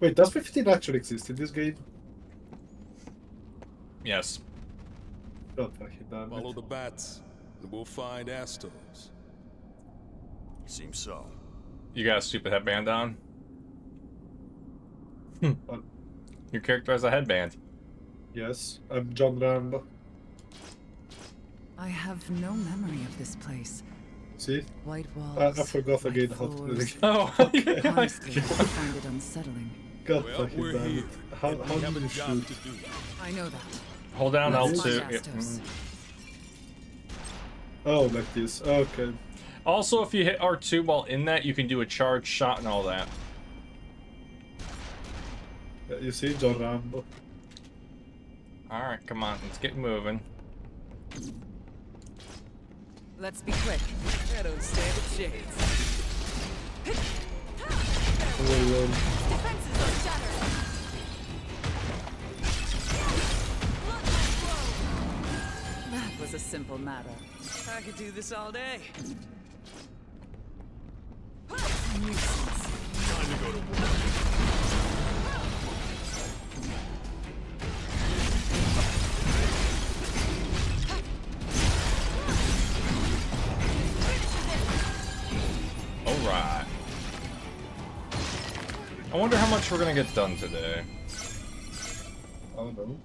Wait, does 15 actually exist in this game? Yes. Oh, God fucking damn Follow it. the bats, and we'll find Astos. Seems so. You got a stupid headband on? What? Hmm. Your character has a headband. Yes, I'm John Rambo. I have no memory of this place. See? White walls. I, I forgot again how to do it. Oh, Honestly, I find it unsettling. God Well, fucking we're damn it. How, how do you shoot? to do. I know that. Hold down Let's L2. Yeah. Mhm. Oh, like this. Okay. Also, if you hit R2 while in that, you can do a charge shot and all that. Yeah, You see, John Rambo. Alright, come on, let's get moving. Let's be quick. I don't stand a chance. Well, Defenses are shattered. That was a simple matter. I could do this all day. Time to go to work. Alright. I wonder how much we're gonna get done today. I don't know.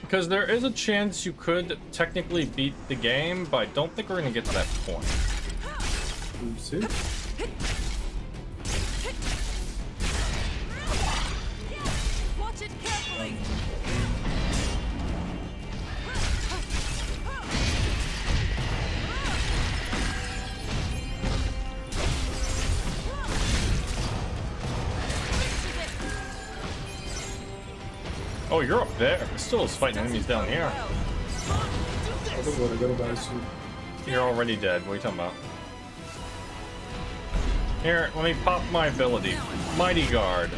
Because there is a chance you could technically beat the game, but I don't think we're gonna get to that point. You? Watch it carefully. Oh, you're up there. Still fighting enemies down here. You're already dead. What are you talking about? Here, let me pop my ability. Mighty Guard.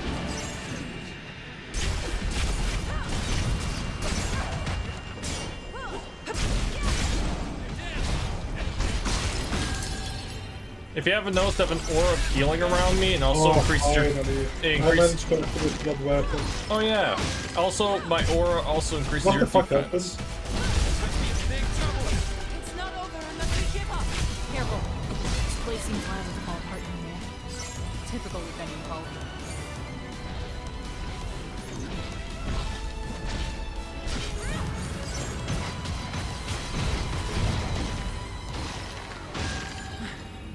If you haven't noticed, I have an aura of healing around me and also Oh, increases your... increase- managed to activate blood weapon. Oh yeah. Also, my aura also increases What your the fuck defense. happened? It's not over unless we give up. Careful. This place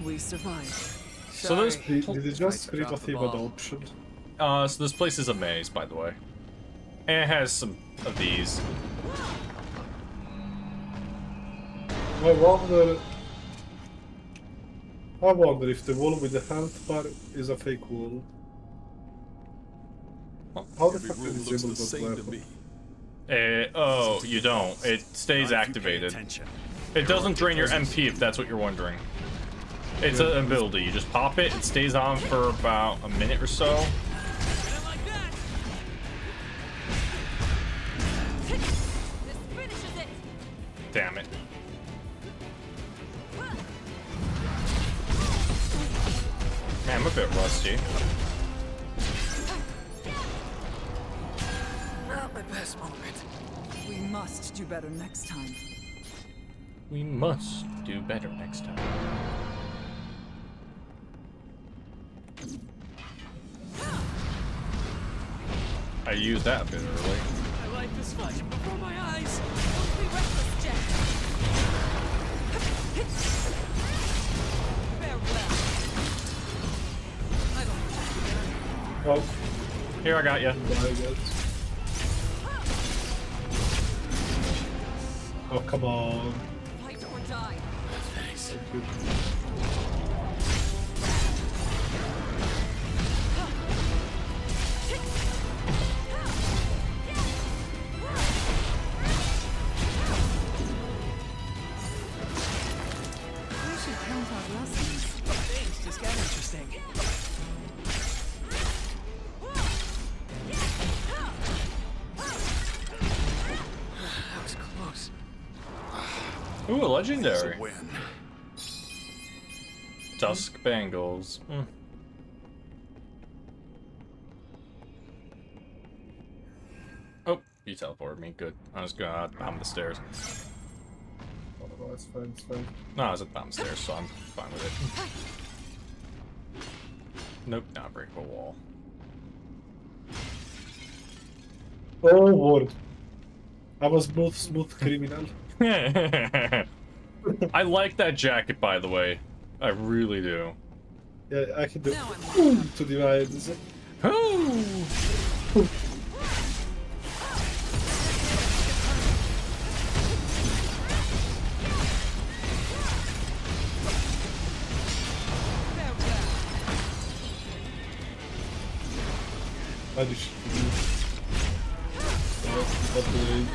We survived. So there's Did, did it just Tried to scream drop a the theme adoption? Uh, so this place is a maze, by the way. And it has some of these. I wonder... I wonder if the wall with the health bar is a fake wall. How the Every fuck room did looks disable the same to me. Uh, oh, you don't. It stays Now, if you pay activated. It doesn't drain your MP if that's what you're wondering. It's an ability. You just pop it, it stays on for about a minute or so. This finishes it. Damn it. Man, I'm a bit rusty. Not my best moment. We must do better next time. We must do better next time. I used that a bit early. My life is flashing before my eyes. Don't be reckless, Jed. Farewell. I don't Oh, Here, I got you. Oh, come on. Fight or die. Thank Ooh, legendary. win. Dusk Bangles. Hmm. you teleported me. Good. I was going to bottom of the stairs. Oh, no, it's fine, it's fine. No, I was at the bottom of the stairs, so I'm fine with it. Nope, not break a wall. Oh, Lord. I'm a smooth, smooth criminal. I like that jacket, by the way. I really do. Yeah, I can do Now I'm to divide. Is it? Hadi şimdi. Evet, batırayım.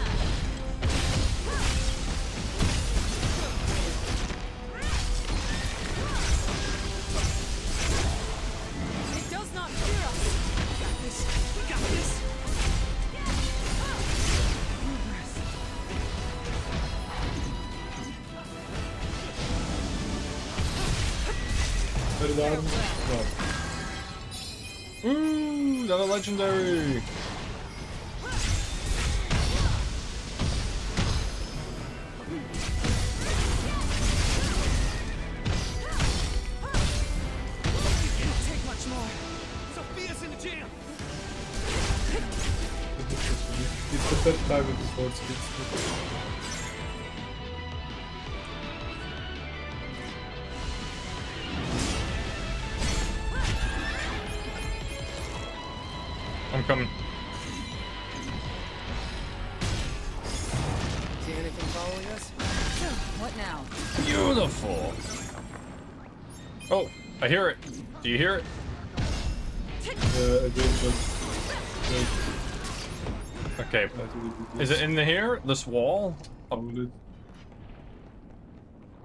Legendary. Is it in the here? This wall? Probably.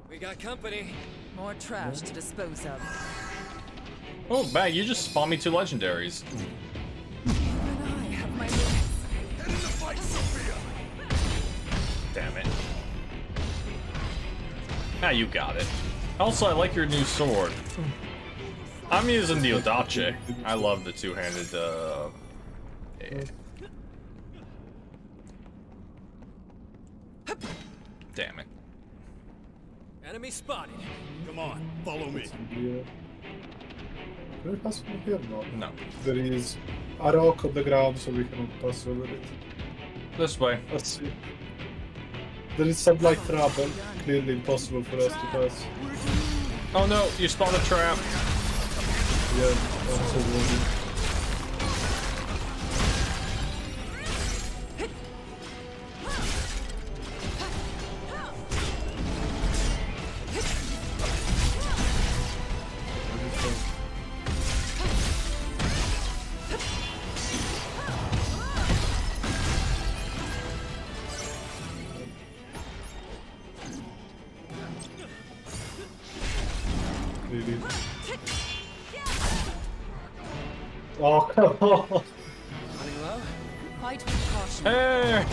We got company. More trash to dispose of. Oh, man, you just spawned me two legendaries. And I have my limits. Damn it. Now you got it. Also, I like your new sword. I'm using the Odachi. I love the two-handed, uh... yeah. Damn it. Enemy spotted. Come on, follow me. Yeah. Can we pass from here? No. No. There is a rock on the ground, so we cannot pass over it. This way. Let's see. There is some like trouble. Clearly impossible for us to pass. Oh no, you spawned a trap. Yeah,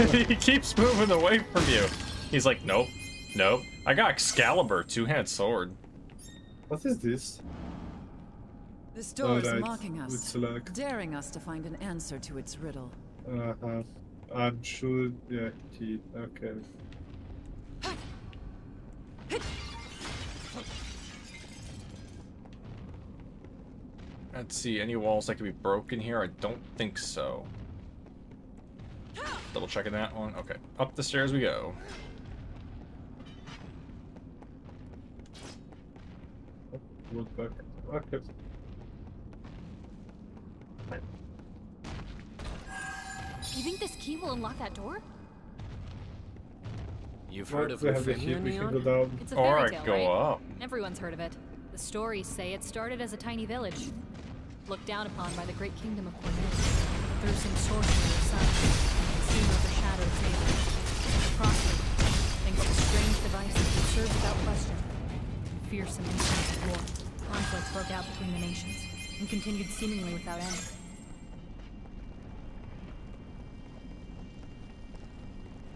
he keeps moving away from you. He's like, nope, nope. I got Excalibur, two-hand sword. What is this? This door is Alright, mocking us, let's daring us to find an answer to its riddle. Uh-huh. I'm sure, yeah, key. Okay. Let's see, any walls that could be broken here? I don't think so. Double checking that one. Okay, up the stairs we go. Look back. Okay. You think this key will unlock that door? You've heard of we the key, we can go Neon? down. It's a fairy I tale, go right? up. Everyone's heard of it. The stories say it started as a tiny village, looked down upon by the great kingdom of Cornelia. Through some sorcery or something, it seemed overshadowed its neighbors. Prospered, thanks to strange devices that served without question. Fearsome incidents of war, conflict broke out between the nations, and continued seemingly without end.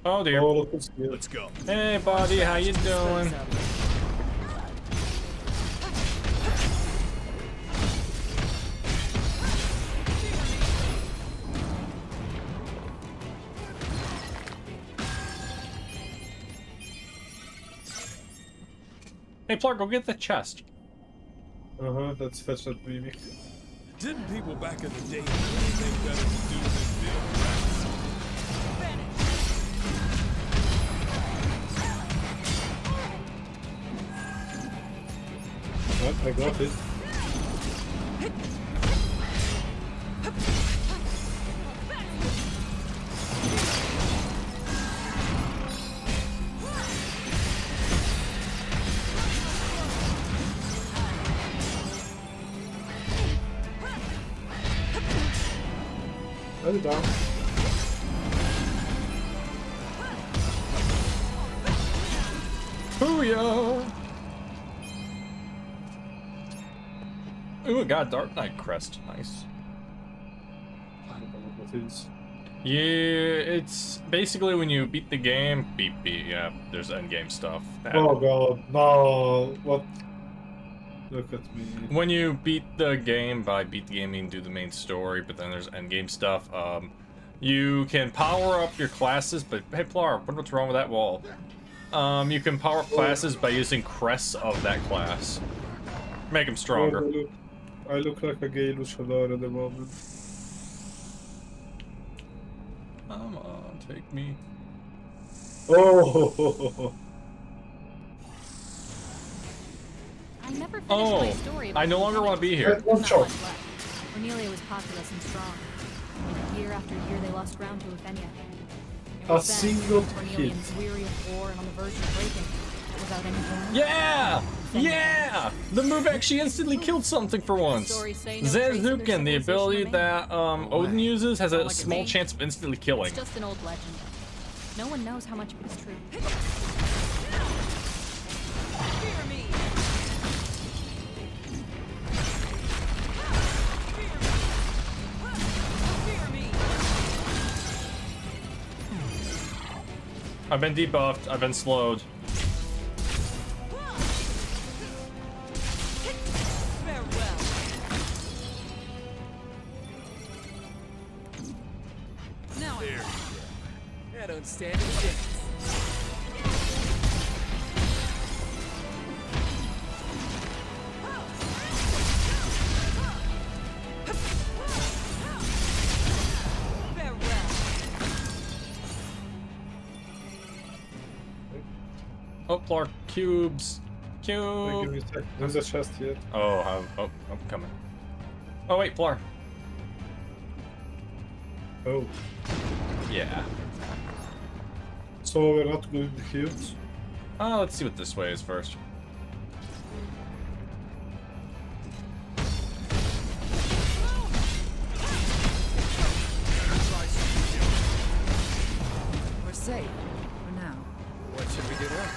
Oh dear. Oh, look what's here. Let's go. Hey buddy, how you doing? Hey, Plark, go get the chest. Uh huh, let's fetch that mimic. Didn't people back in the day have anything better to do than build rats? What? I got it got a Dark Knight crest. Nice. I don't know what it is. Yeah, it's basically when you beat the game. Beat, beat. Yeah, there's endgame stuff. That- Oh god, no! What? Look at me. When you beat the game, by beat the game, you can do the main story, but then there's endgame stuff. Um, you can power up your classes, but hey, Plar, what's wrong with that wall? Um, you can power up classes by using crests of that class. Make them Oh, stronger. Look, I look like a gay luchador at the moment. Come on, take me. Oh! I never finished Oh, my story. I no longer want to be here. One shot. Cornelia was populous and strong. Year after year, they lost ground to Lufenia. It A was then, single Cornelians, weary of war and on the verge of breaking, without any warning, Yeah! Yeah! The move actually instantly killed something for once. Stories no trace of their Zantetsuken, the ability that um, Odin uses, has a Like small vein. chance of instantly killing. It's just an old legend. No one knows how much of it is true. Fear me! Fear me! I've been debuffed, I've been slowed. Don't stand a chance. farewell! Oh, Clark, cubes. Cube. me. There's a chest here. Oh, I'm, oh, I'm coming. Oh, wait, floor. Oh. Yeah. So we're not going to the cubes? Oh, let's see what this way is first. We're safe. For now. What should we do now?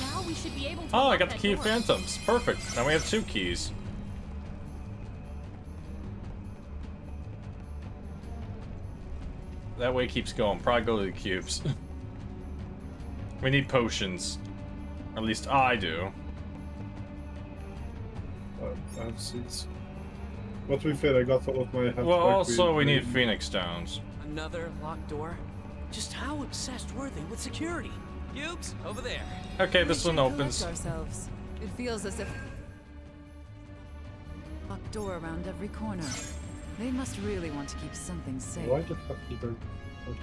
Now we should be able to. Oh, I got the that key of phantoms. Perfect. Now we have two keys. That way it keeps going. Probably go to the cubes. we need potions. At least I do. Uh, I have six. But to be fair, I got all of my half Well, also we need phoenix stones. Another locked door? Just how obsessed were they with security? Cubes, over there. Okay, this We one should opens. collect ourselves. It feels as if locked door around every corner. They must really want to keep something safe. Why the fuck did I... Okay.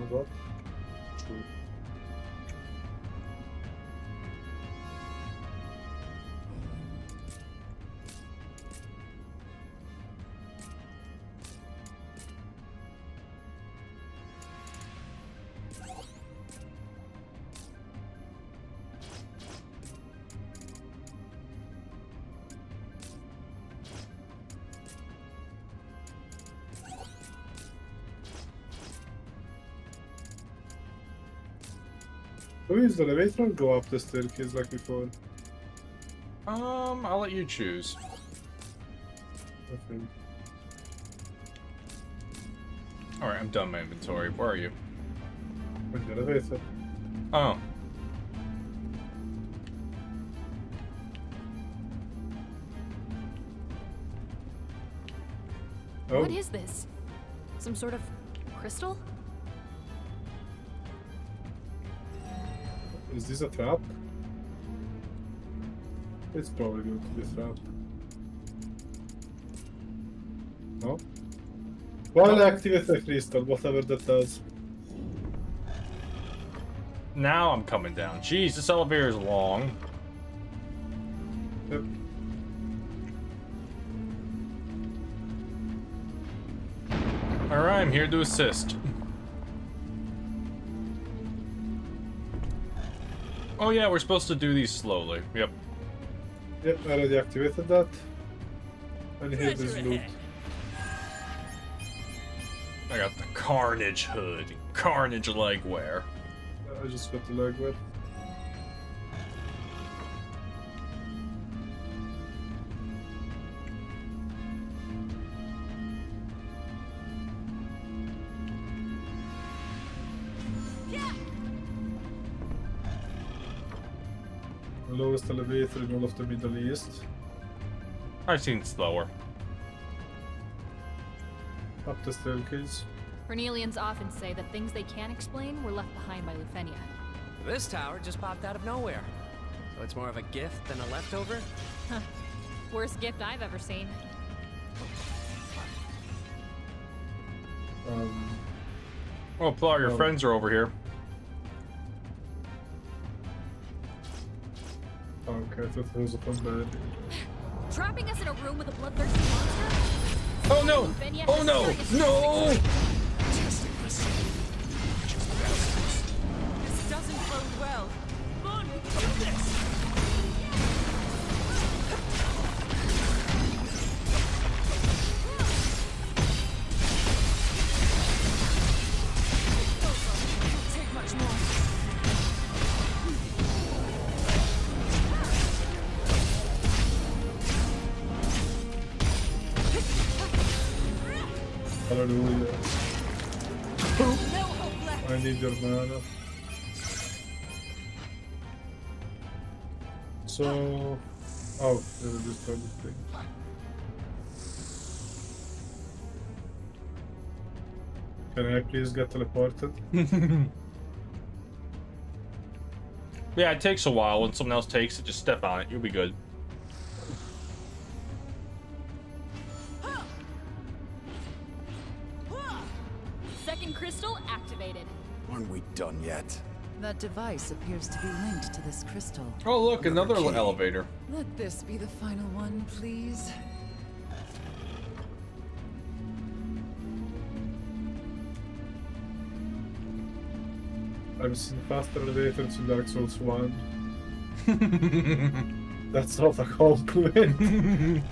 Oh god. True. Do we use the elevator or go up the staircase like before? Um, I'll let you choose. Okay. Alright, I'm done my inventory. Where are you? With the elevator. Oh. Oh, What is this? Some sort of crystal? Is this a trap? It's probably going to be trapped. No? Well, activate the crystal, whatever that does. Now I'm coming down. Jeez, this elevator is long. Yep. Alright, I'm here to assist. Oh yeah, we're supposed to do these slowly. Yep. Yep, I already activated that. And here is loot. I got the Carnage hood, Carnage leg wear. I just got the leg elevator in all of the Middle East. I've seen slower. Up the staircase. Cornelians often say that things they can't explain were left behind by Lufenia. This tower just popped out of nowhere. So it's more of a gift than a leftover? Huh. Worst gift I've ever seen. Um, Oh, Plar, your Oh. friends are over here. Okay, I thought it was fun bed. Trapping us in a room with a bloodthirsty monster? Oh no! Oh has no! No! Left. I need your mana. So... Oh, they just other thing. Can I please get teleported? Yeah, it takes a while. When someone else takes it, just step on it. You'll be good. That device appears to be linked to this crystal. Oh, look, another key. elevator. Let this be the final one, please. I've seen faster elevators in Dark Souls 1. That's not a compliment.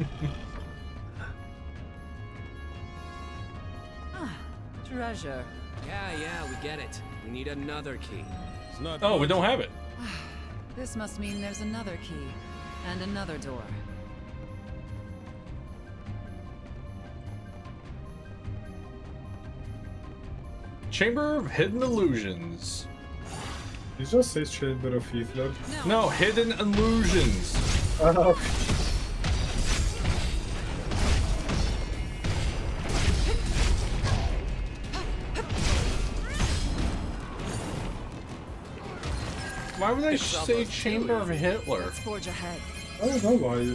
Ah, treasure. Yeah, yeah, we get it. We need another key. It's not Oh, we don't have it. This must mean there's another key. And another door. Chamber of Hidden Illusions. you just say Chamber of Hitler. No, Hidden Illusions. Ah, Why would I It's say Chamber of Hitler? Let's forge ahead. I don't know why.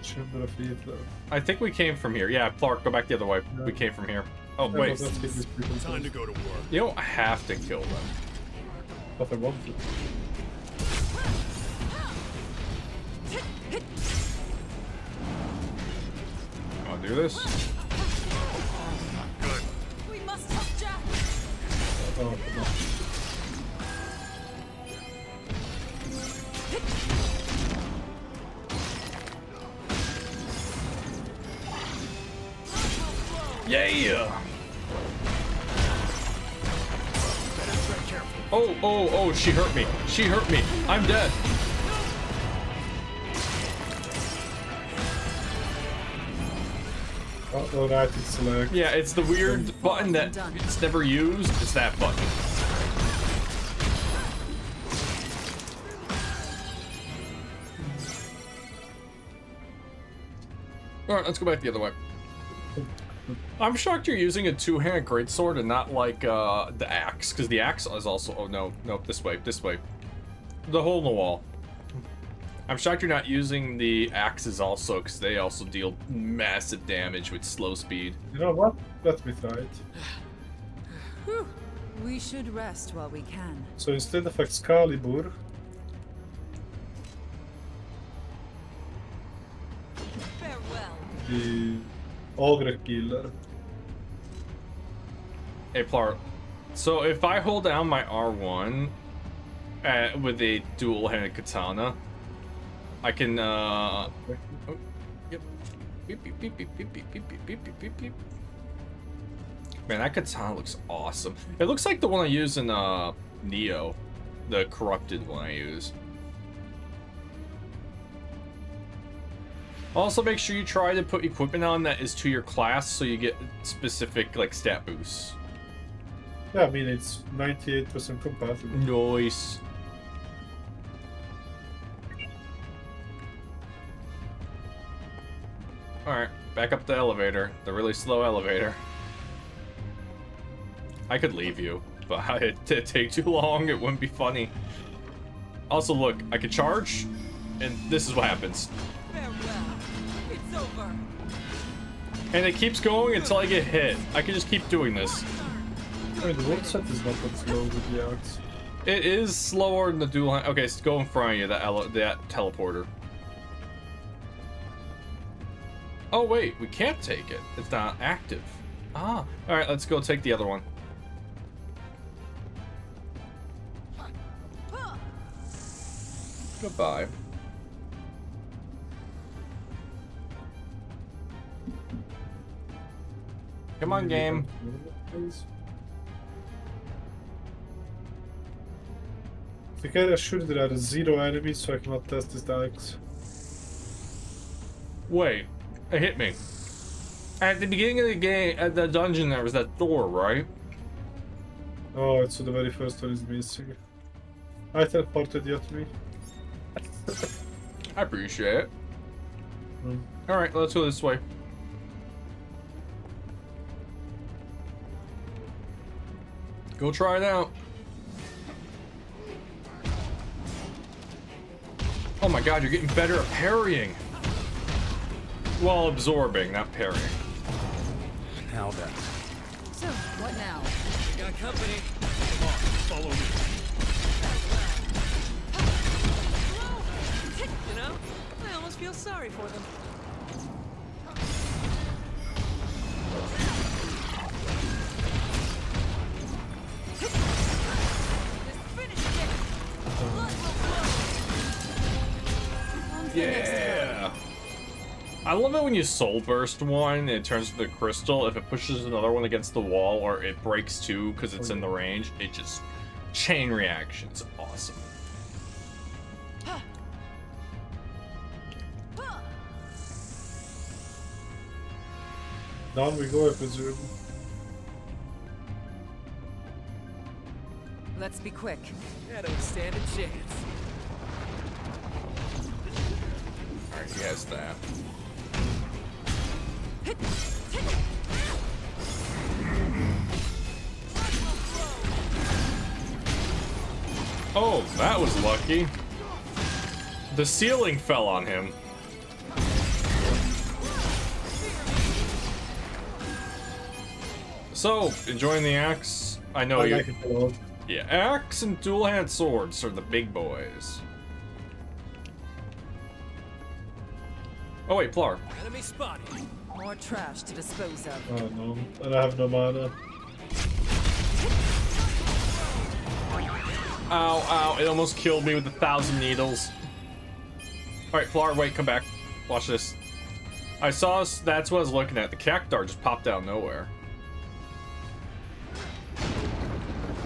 Chamber of Hitler. I think we came from here. Yeah, Clark, go back the other way. No. We came from here. Oh, Yeah, wait. but that's because people Time to go to work. You don't have to kill them. But I want to. I'll do this. We must help Jack. Oh, Yeah! Oh, oh, oh, she hurt me. She hurt me. I'm dead. Oh, alright, it's select. Yeah, it's the weird button that it's never used. It's that button. Alright, let's go back the other way. I'm shocked you're using a two-handed greatsword and not like uh, the axe, because the axe is also. Oh no, nope, this way, this way. The hole in the wall. I'm shocked you're not using the axes also, because they also deal massive damage with slow speed. You know what? Let me try it. We should rest while we can. So instead of Excalibur, Farewell. the Ogre Killer. Hey, Plar. So if I hold down my R1 uh, with a dual-handed katana, I can, uh... oh, yep. Beep, beep, beep, beep, beep, beep, beep, beep, beep, beep, beep. Man, that katana looks awesome. It looks like the one I use in, uh, Nioh. The corrupted one I use. Also, make sure you try to put equipment on that is to your class so you get specific, like, stat boosts. Yeah, I mean it's 98% compatible. Nice. Alright, back up the elevator. The really slow elevator. I could leave you, but it'd take too long. It wouldn't be funny. Also, look, I could charge, and this is what happens. Farewell. It's over. And it keeps going until I get hit. I can just keep doing this. I mean, the world set is not that slow with the axe. It is slower than the dual hand. Okay, so go in front of you, that, that teleporter. Oh, wait, we can't take it. It's not active. Ah, alright, let's go take the other one. Goodbye. Come on, game. I think I assure there are zero enemies, so I cannot test this axe. Wait, it hit me. At the beginning of the game, at the dungeon, there was that door, right? Oh, it's so the very first one is missing. I teleported you to me. I appreciate it. Hmm. Alright, let's go this way. Go try it out. Oh my god, you're getting better at parrying. While absorbing, not parrying. Now then. So, what now? You got company. Come on, follow me. You know, I almost feel sorry for them. Yeah. I love it when you soul burst one it turns to the crystal. If it pushes another one against the wall or it breaks two because it's in the range, it just chain reactions. Awesome. Down we go, I presume. Let's be quick. I don't stand a chance. Has that. Oh, that was lucky. The ceiling fell on him. So, enjoying the axe? I know you. like it a lot. Yeah, axe and dual hand swords are the big boys. Oh wait, Plar. Enemy spotted. More trash to dispose of. Oh no, and I have no mana. Ow, ow, it almost killed me with a thousand needles. Alright, Plar, wait, come back. Watch this. I saw, s- that's what I was looking at. The Cactuar just popped out of nowhere.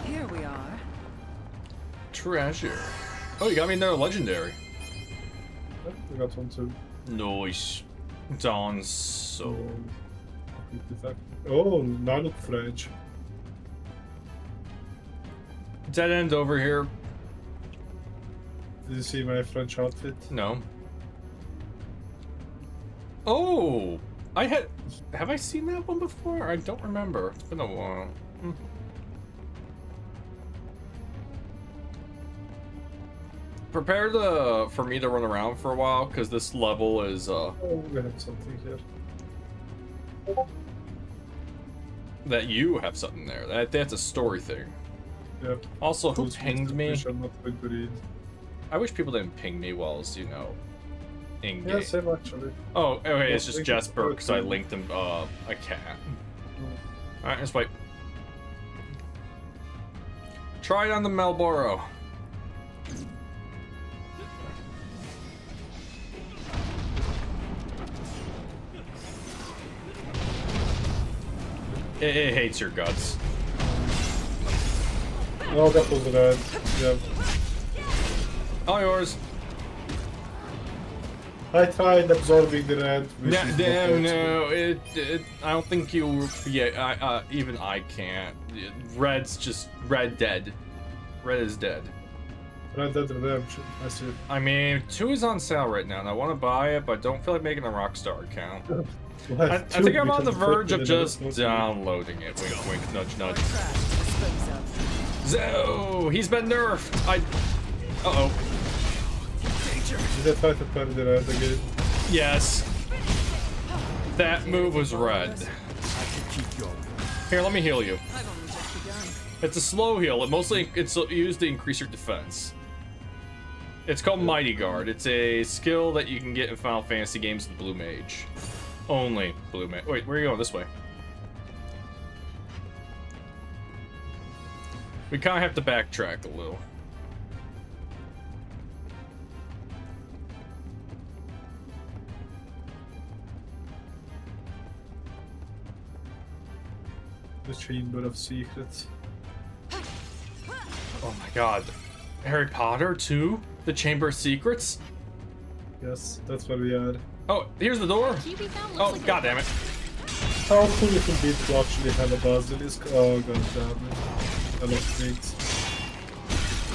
Here we are. Treasure. Oh, you got me another legendary. I got one too. Nice. Dawn so. Oh, Nanook French. Dead end over here. Did you see my French outfit? No. Oh! I had. Have I seen that one before? I don't remember. It's been a while. Hmm. Prepare to for me to run around for a while because this level is uh Oh, we have something here. that you have something there. That that's a story thing. Yeah. Also, who pinged me? shall not read. I wish people didn't ping me while I was, you know, in game. Yeah, same actually. Oh, okay, it's just it because I linked him uh, a cat. Alright, let's wait. Try it on the Malboro. It, it hates your guts. No, that was red. All yours. I tried absorbing the red. No, no, no. It, it. I don't think you. Yeah, I, uh, even I can't. Red's just red dead. Red is dead. Red Dead Redemption. I see. I mean, two is on sale right now, and I want to buy it, but don't feel like making a Rockstar account. What? I, I think I'm on the verge of just downloading it. Wink, wink, nudge, nudge. Trash. Zo, he's been nerfed. I. Uh oh. Danger. Did I try to parry the red again? Yes. That move was red. I can keep going. Here, let me heal you. I've only just begun. It's a slow heal. It mostly it's used to increase your defense. It's called Mighty Guard. It's a skill that you can get in Final Fantasy games with Blue Mage. Only Blue Mage. Wait, where are you going? This way. We kind of have to backtrack a little. The Chamber of Secrets. Oh my god. Harry Potter too? The Chamber of Secrets? Yes, that's where we are. Oh, here's the door. Key we found looks Oh, like god damn it. How cool it would be to actually have a basilisk. Oh god damn it. I love snakes.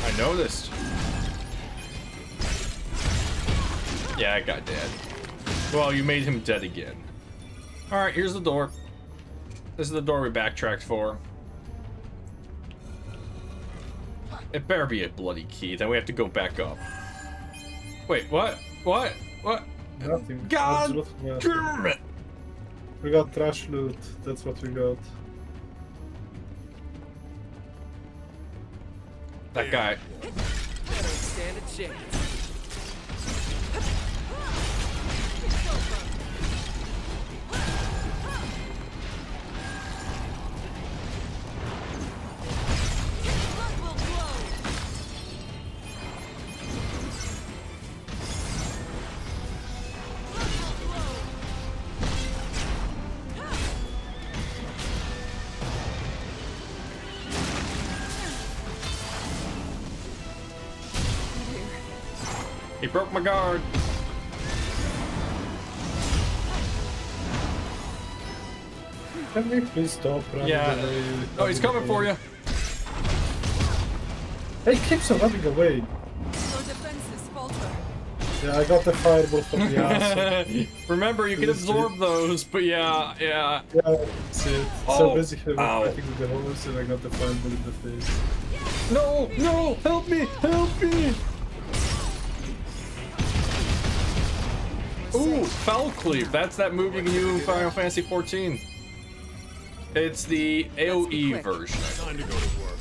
I noticed. Yeah, I got dead. Well, you made him dead again. Alright, here's the door. This is the door we backtracked for. It better be a bloody key, then we have to go back up. Wait, what? What? What? Nothing. God Absolutely nothing. damn it! We got trash loot. That's what we got. That guy. Broke my guard. Can we please stop running Yeah. away? Oh, he's coming for you. He keeps on running away. Your defenses falter. Yeah, I got the fireball from the ass. Remember, you can absorb those, but yeah, yeah. Yeah, that's it. Oh, So basically, we're ow. fighting with the horse, and I got the fireball in the face. No, no, help me, help me! Ooh, Fell Cleave. That's that move you can do in Final Fantasy 14. It's the AoE version. Time to go to work.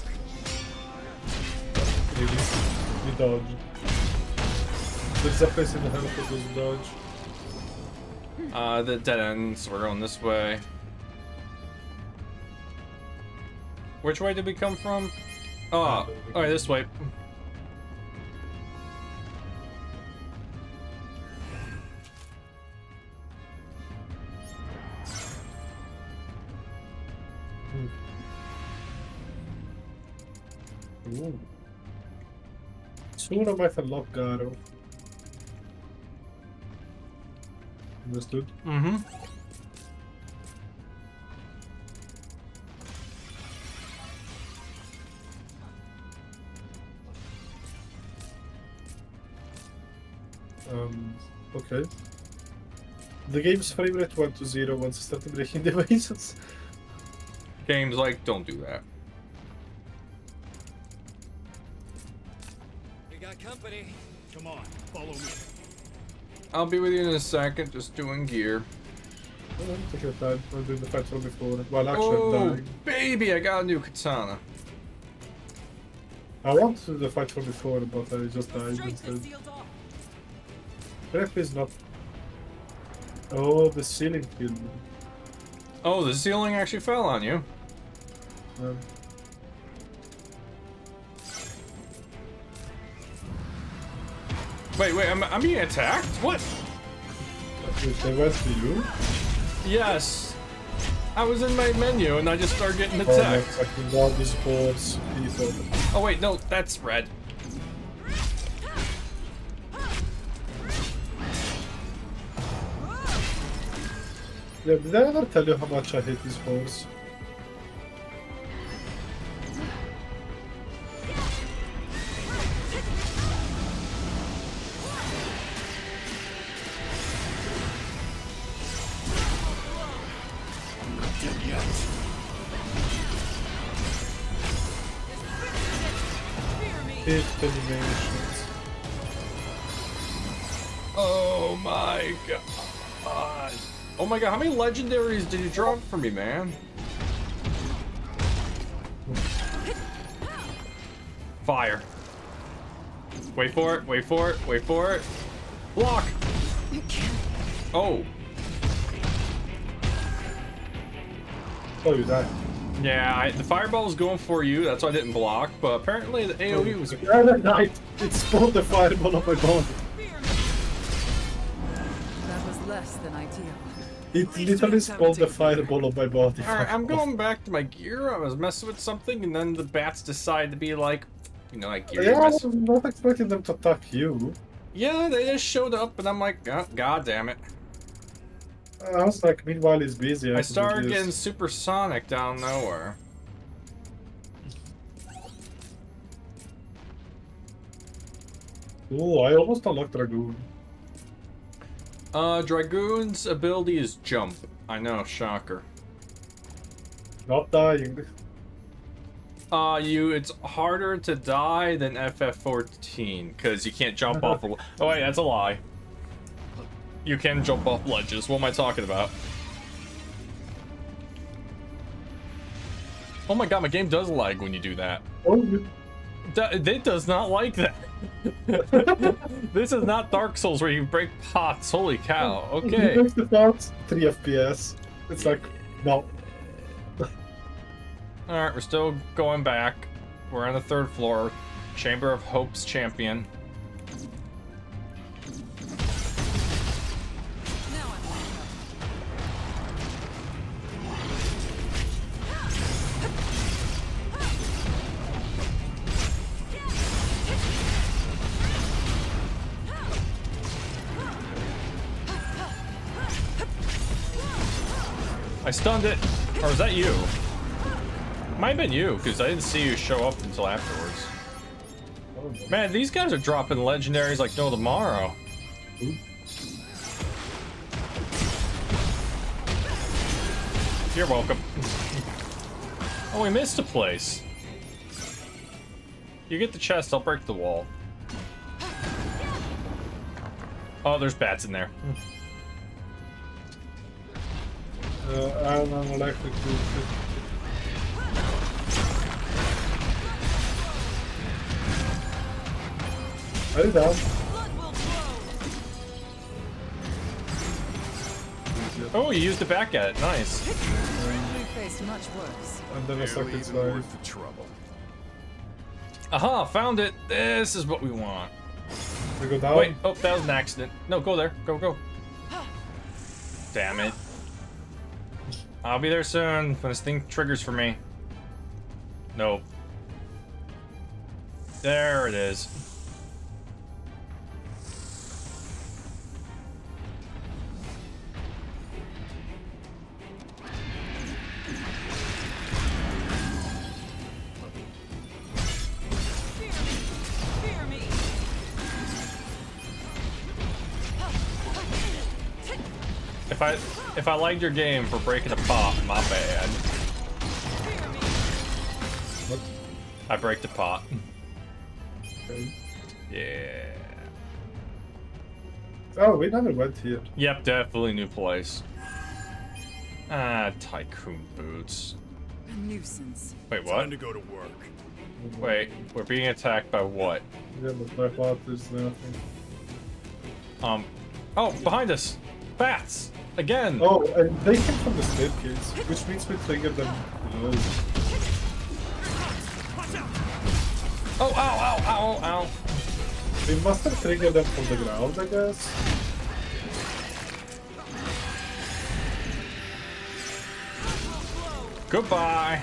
Maybe. We dodge. There's a place in the hell that does dodge. Uh, the dead ends. We're going this way. Which way did we come from? Oh, alright, this way. Ooh. Soon I might unlock Garo. Understood? Mm-hmm. Um, okay. The game's frame rate went to zero once I started breaking the vases. Games like, don't do that. Company. Come on, follow me. I'll be with you in a second, just doing gear. Oh, take your time. I'm doing the fight from before. Well, actually, Oh, dying. baby, I got a new katana. I want to do the fight from before, but I just died Strength is instead. sealed off. Rep is not. Oh, the ceiling killed me. Oh, the ceiling actually fell on you. Um, Wait, wait, I'm, I'm being attacked? What? I went to you. Yes. I was in my menu and I just started getting oh, attacked. Oh, attacked. fucking all these boards, people. Oh wait, no, that's red. Yeah, did I ever tell you how much I hate these boards? Oh my god. Oh my god, how many legendaries did you drop for me, man? Fire. Wait for it, wait for it, wait for it. Block! Oh, Oh, you died. Yeah, I, the fireball was going for you, that's why I didn't block, but apparently the AoE oh. was... The other night, it spawned the fireball on my body. That was less than ideal. It literally spawned the fireball on my body. Alright, I'm going back to my gear, I was messing with something, and then the bats decide to be like, you know, like gear, Yeah, I was not expecting them to attack you. Yeah, they just showed up, and I'm like, God, God damn it. I was like, meanwhile, he's busy. I do started getting supersonic down nowhere. Oh, I almost unlocked Dragoon. Uh, Dragoon's ability is jump. I know, shocker. Not dying. Uh, you, it's harder to die than FF14, because you can't jump off a... Oh wait, that's a lie. You can jump off ledges, what am I talking about? Oh my god, my game does lag when you do that. Oh, It does not like that. this is not Dark Souls where you break pots. Holy cow. Okay. He makes the parts 3 FPS. It's like, no. Alright, we're still going back. We're on the third floor. Chamber of Hope's champion. It. Or was that you? Might have been you, because I didn't see you show up until afterwards. Man, these guys are dropping legendaries like no tomorrow. You're welcome. Oh, we missed a place. You get the chest, I'll break the wall. Oh, there's bats in there. Uh, I'm an electric dude. Are you down? Blood will flow. Oh, you used it back at it. Nice. We faced much worse. And then I sucked Barely its worth the trouble. Aha, found it. This is what we want. We go down. Wait, oh, that was an accident. No, go there. Go, go. Damn it. I'll be there soon when this thing triggers for me. Nope. There it is. If I if I liked your game for breaking a pot, my bad. What? I break the pot. Okay. Yeah. Oh, we never went here. Yep, definitely new place. Ah, tycoon boots. A nuisance. Wait, what? Time what? to go to work. Wait, we're being attacked by what? Yeah, but by what is nothing. Um, oh, behind us! Bats! Again! Oh, and they came from the staircase, which means we triggered them below. Oh, ow, ow, ow, ow! We must have triggered them from the ground, I guess. Goodbye!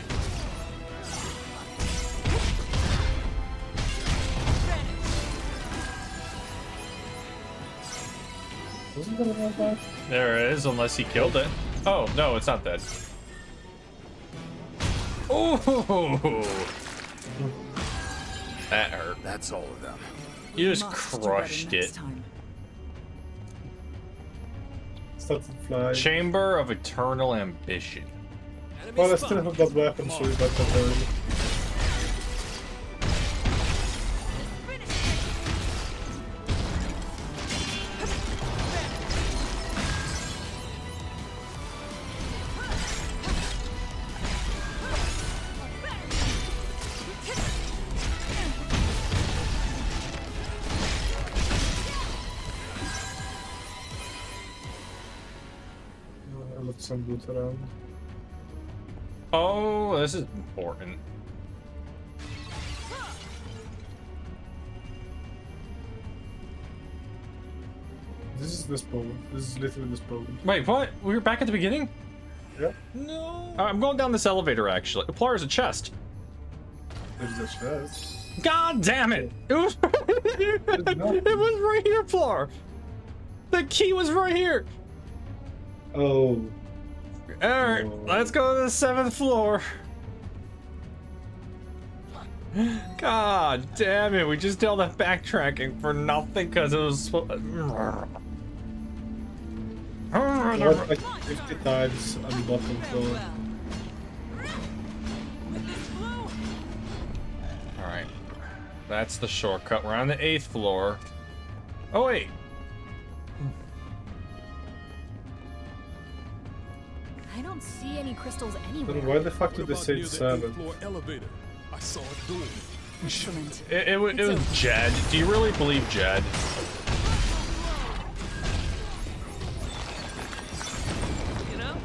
Wasn't there another bat? There it is, unless he killed it. Oh, no, it's not dead. Oh! That hurt. That's all of them. You just Must do better crushed it. time. Started flying. Chamber of Eternal Ambition. Well, I still have that weapon, so we better hurry. I loot around. Oh, this is important. This is this building. This is literally this building. Wait, what? We were back at the beginning? Yep. No. Uh, I'm going down this elevator, actually. Plar's a chest. There's a chest. God damn it! It was, right here. it was right here, Plar. The key was right here. Oh. All right, Oh. let's go to the seventh floor. God damn it! We just did all that backtracking for nothing because it was. I like 50 times on bottom floor. All right, that's the shortcut. We're on the eighth floor. Oh wait, I don't see any crystals Then anywhere. why the fuck did they about say near the seven? floor elevator? I saw it doing. Excellent. it, it, wa- it was over. Jed. Do you really believe Jed? You know,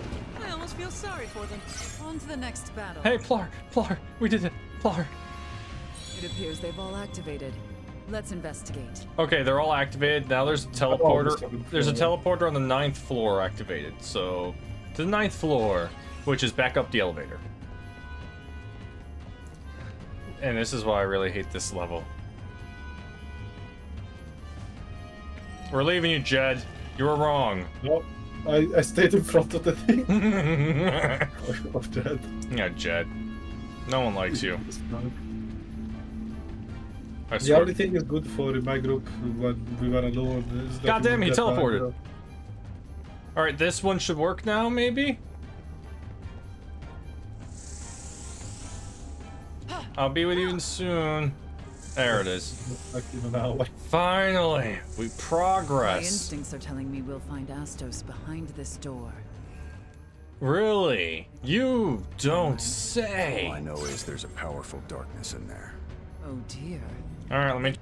I almost feel sorry for them. On to the next battle. Hey, Plar, Plar, we did it, Plar. It appears they've all activated. Let's investigate. Okay, they're all activated. Now there's a teleporter. There's a teleporter on the ninth floor activated. So to the ninth floor, which is back up the elevator. And this is why I really hate this level. We're leaving you, Jed. You were wrong. No, I, I stayed in front of the thing. yeah, of that. Jed. No one likes you. I The only thing is good for my group when we were alone is that God damn, he back teleported. All right, this one should work now, maybe. I'll be with you soon. There it is. Like even now. Finally, we progress. My progress. instincts are telling me we'll find Astos behind this door. Really? You don't say. All. I know is there's a powerful darkness in there. Oh dear. All right, let me.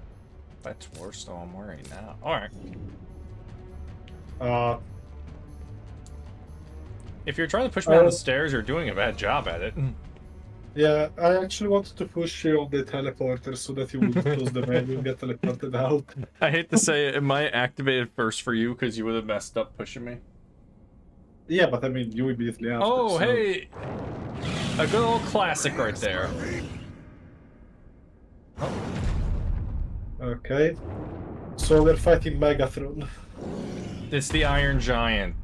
That's worse than I'm wearing now. All right. Uh, If you're trying to push me down Uh, the stairs, you're doing a bad job at it. yeah, I actually wanted to push you on the teleporter so that you would close the menu and get teleported out. I hate to say it, it might activated first for you because you would have messed up pushing me. Yeah, but I mean, you immediately after. Oh, so- hey! A good old classic right there. Okay. So we're fighting Megatron. It's the Iron Giant.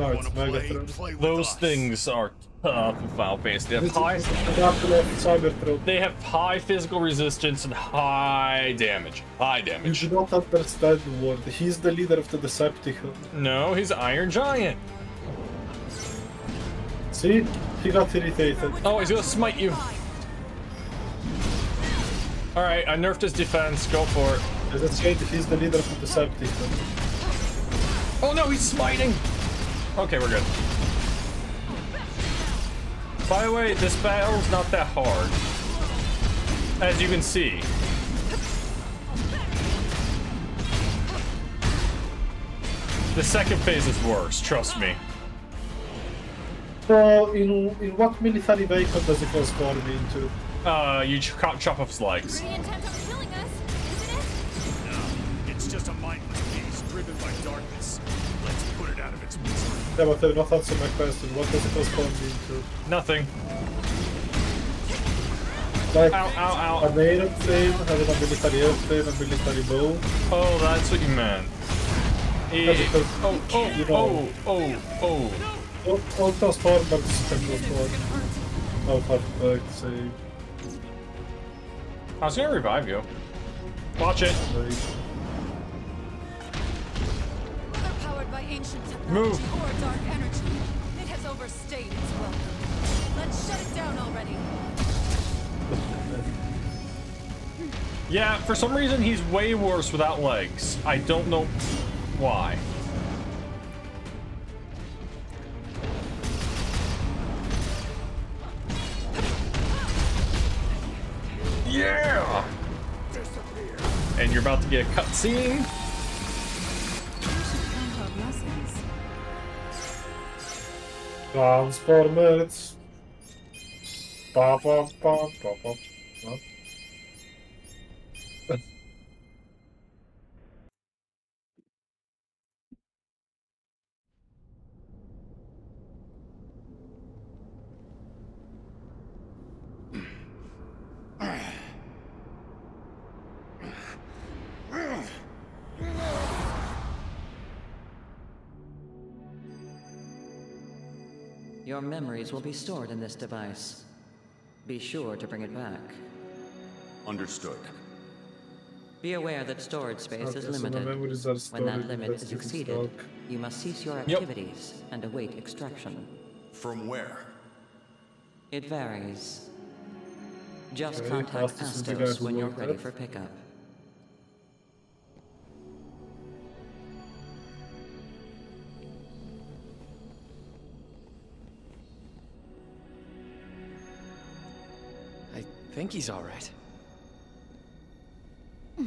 No, it's Wanna? Megatron. Those things are tough in Final Fantasy. They have high, is the battle of Cybertron. they have high physical resistance and high damage. High damage. You damage. do not understand the word. He's the leader of the Decepticon. No, he's Iron Giant. See? He got irritated. Oh, he's gonna smite you. Alright, I nerfed his defense. Go for it. As I said, he's the leader of the Decepticon. Oh no, he's smiting! Okay, we're good. By the way, this battle's not that hard. As you can see. The second phase is worse, trust me. So, in, in what military vehicle does it transform into? Uh, you ch chop off his legs. Yeah, but I've not answered my question. What does it transform into? Nothing. Like, Ow, ow, ow. airplane, having a military airplane, a military bow. Oh, that's what you meant. Eh, Yeah, because, oh, oh, you know, oh, oh, oh. all, all transformers can transform. Oh, perfect, save. I was gonna revive you. Watch it. Right. Ancient technology Move. or dark energy, it has overstayed its welcome. Let's shut it down already. Yeah, for some reason he's way worse without legs. I don't know why. Yeah! And you're about to get a cutscene. Transformers. Ba ba ba ba ba. Memories will be stored in this device. Be sure to bring it back. Understood. Be aware that storage space Okay, is so the limited. memories are When that limit is exceeded, you must cease your Yep. activities and await extraction. From where? It varies. Just Okay, contact Astos is the guy Astos who when you're ready that. for pickup. Think he's all right. You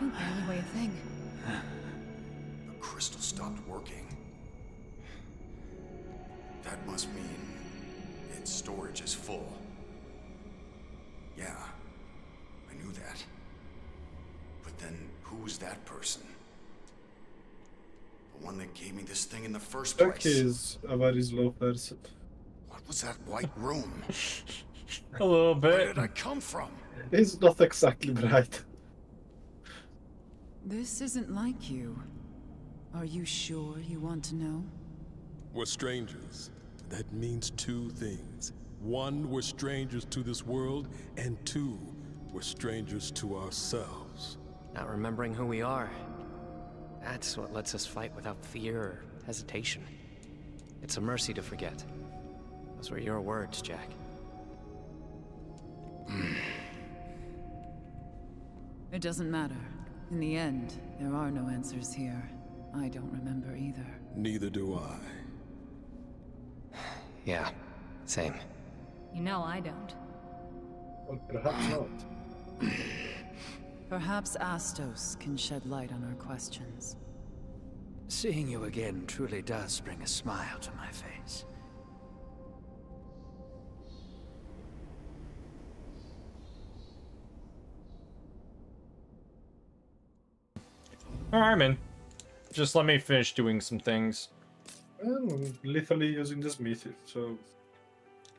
barely weigh a thing. The crystal stopped working. That must mean its storage is full. Yeah, I knew that. But then who's that person? The one that gave me this thing in the first Jack place. is a very slow person. What was that white room? A little Where bit. did I come from? It's not exactly bright. This isn't like you. Are you sure you want to know? We're strangers. That means two things. One, we're strangers to this world, and two, we're strangers to ourselves. Not remembering who we are. That's what lets us fight without fear or hesitation. It's a mercy to forget. Those were your words, Jack. It doesn't matter. In the end, there are no answers here. I don't remember either. Neither do I. Yeah, same. You know I don't. Or perhaps not. Perhaps Astos can shed light on our questions. Seeing you again truly does bring a smile to my face. Alright, man. Just let me finish doing some things. I'm literally using this method, so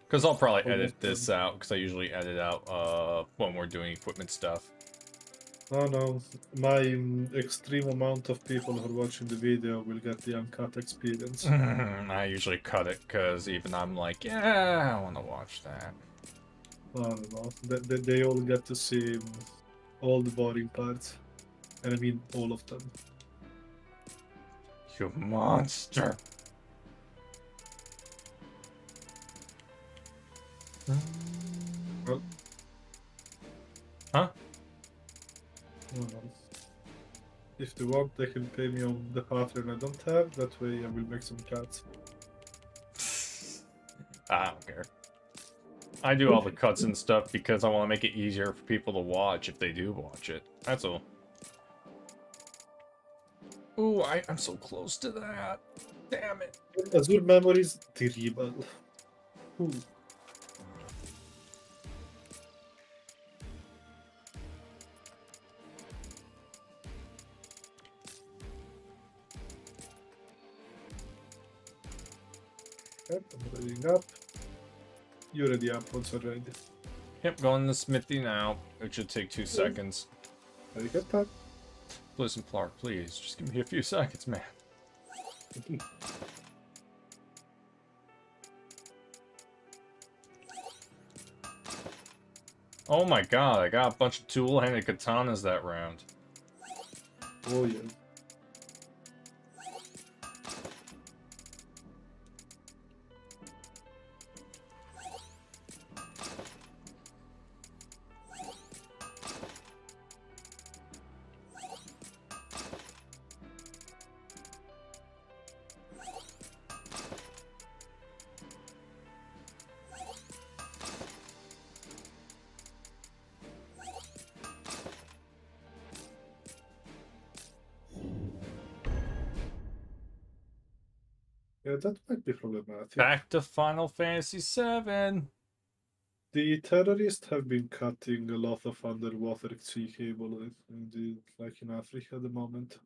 Because I'll probably edit this out, because I usually edit out uh, when we're doing equipment stuff. no, no. My mm, extreme amount of people who are watching the video will get the uncut experience. I usually cut it, because even I'm like, yeah, I want to watch that. I don't know. They, they, they all get to see all the boring parts, and I mean all of them. You monster. Well, Huh? I don't know. If they want, they can pay me on the Patreon I don't have. That way I will make some cuts. I don't care. I do all the cuts and stuff because I want to make it easier for people to watch if they do watch it. That's all. Ooh, I, I'm so close to that. Damn it. Azure memories, terrible. Ooh. Yep, I'm reading up. You already up once already. Yep, going to Smithy now. It should take two seconds. Very good, Pat. Listen, Clark, please, just give me a few seconds, man. Oh my god, I got a bunch of tool-handed katanas that round. Oh yeah. Yeah, that might be problematic. Back to Final Fantasy VII. The terrorists have been cutting a lot of underwater sea cable in the, like in Africa at the moment.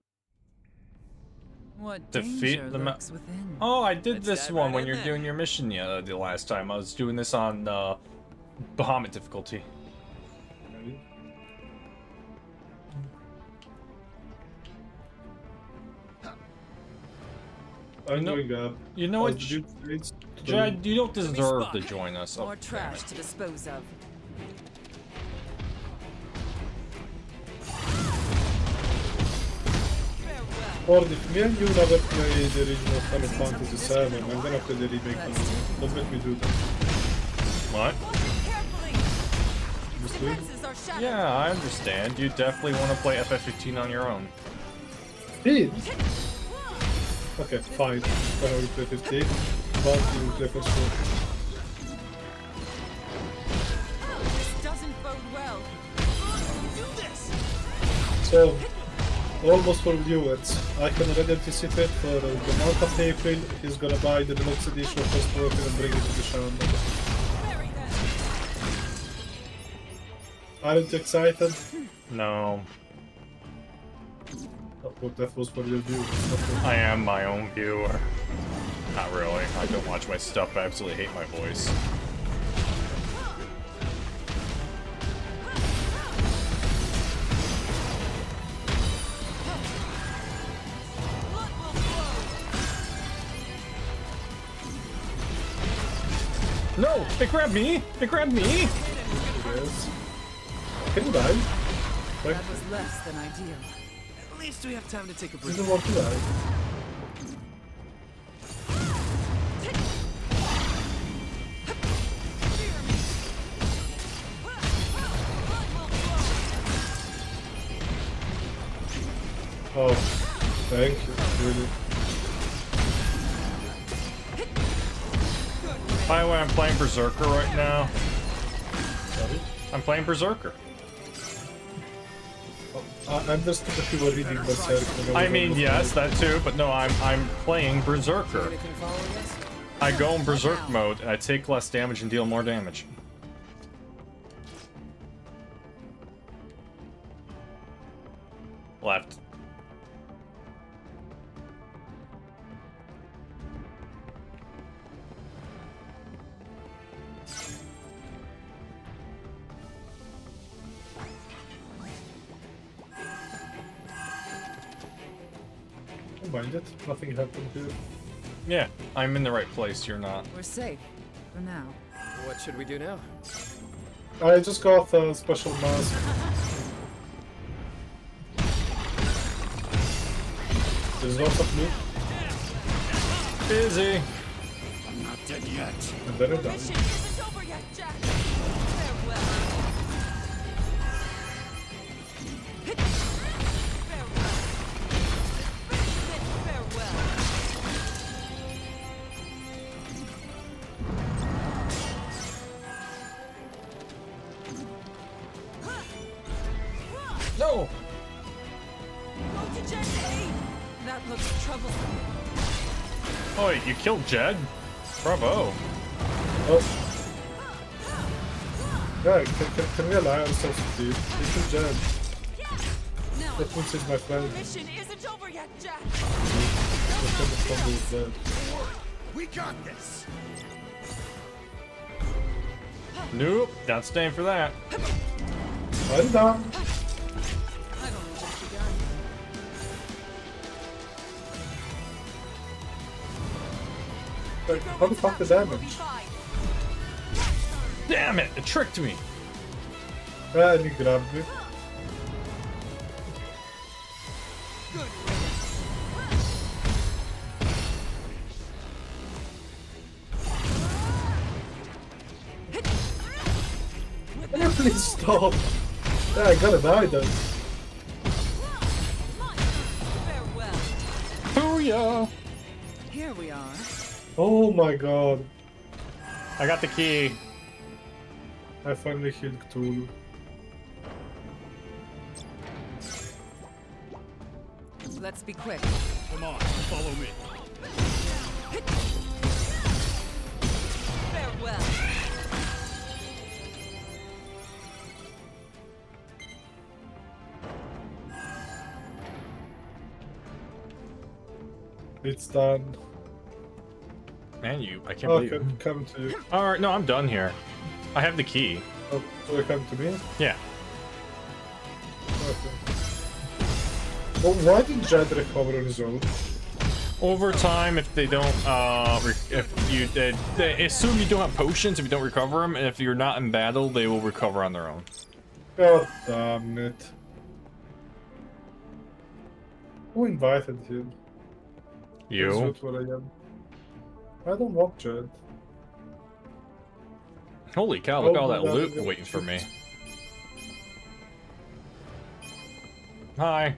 What Defeat the ma- lurks within? Oh, I did Let's this one right when you're then. doing your mission yeah, the last time. I was doing this on uh, Bahamut difficulty. I'm know- doing up. You know uh, what, did trades to the- Jed? You don't deserve to join us. Oh, More damn trash it. to dispose of. Or if me and you never played the original Final Fantasy VII, I'm gonna play the remake. Don't make me do that. What? Understood? Defenses are shattered. Yeah, I understand. You definitely want to play FF15 on your own. Speed! Okay, fine. I will play 15. But you play for well. So, almost for viewers, I can already anticipate for uh, the month of April, he's gonna buy the deluxe edition of First Worker and bring it to the channel. Aren't you excited? No, Well, that was for your viewers. I am my own viewer. Not really. I don't watch my stuff. I absolutely hate my voice. Blood will flow. No! It grabbed me! It grabbed me! Yes. Can you die? That was less than ideal. At least we have time to take a break. don't want to die. Oh, thank you, really. By the way, I'm playing Berserker right now. I'm playing Berserker. I understood that you reading Berserk. I mean, yes, that too, but no, I'm I'm playing Berserker. I go in Berserk mode, and I take less damage and deal more damage. Left. Mind it. Nothing happened here. Yeah, I'm in the right place, you're not. We're safe. For now. What should we do now? I just got a special mask. There's lots of loot, Busy. I'm not dead yet. and then I'm done. Wait, you killed Jed? Bravo. Oh. Yeah, can, can, can we allow ourselves to do? You killed Jed. Now, That means he's my friend. the mission isn't over yet, Jack. The friend of dead. We got this. Nope, not staying for that. I'm done. Like, how the fuck the We'll damage? Damn it, it tricked me. Ah, and he grabbed me. Please stop? Yeah, I gotta die then. Farewell. Booyah! Here we are. Oh my god. I got the key. I finally killed Cthulhu. Let's be quick. Come on, follow me. Farewell. It's done. Man, you, I can't Oh, believe come, come to you. Alright, no, I'm done here. I have the key. Oh, so you come to me? Yeah. Okay. Well, why did Jed recover on his own? Over time, if they don't, uh, if you, they, they assume you don't have potions if you don't recover them, and if you're not in battle, they will recover on their own. God damn it. Who invited him? You? not what I am. I don't want Jed. Holy cow, look at all Oh, that no, loot waiting for me. Hi.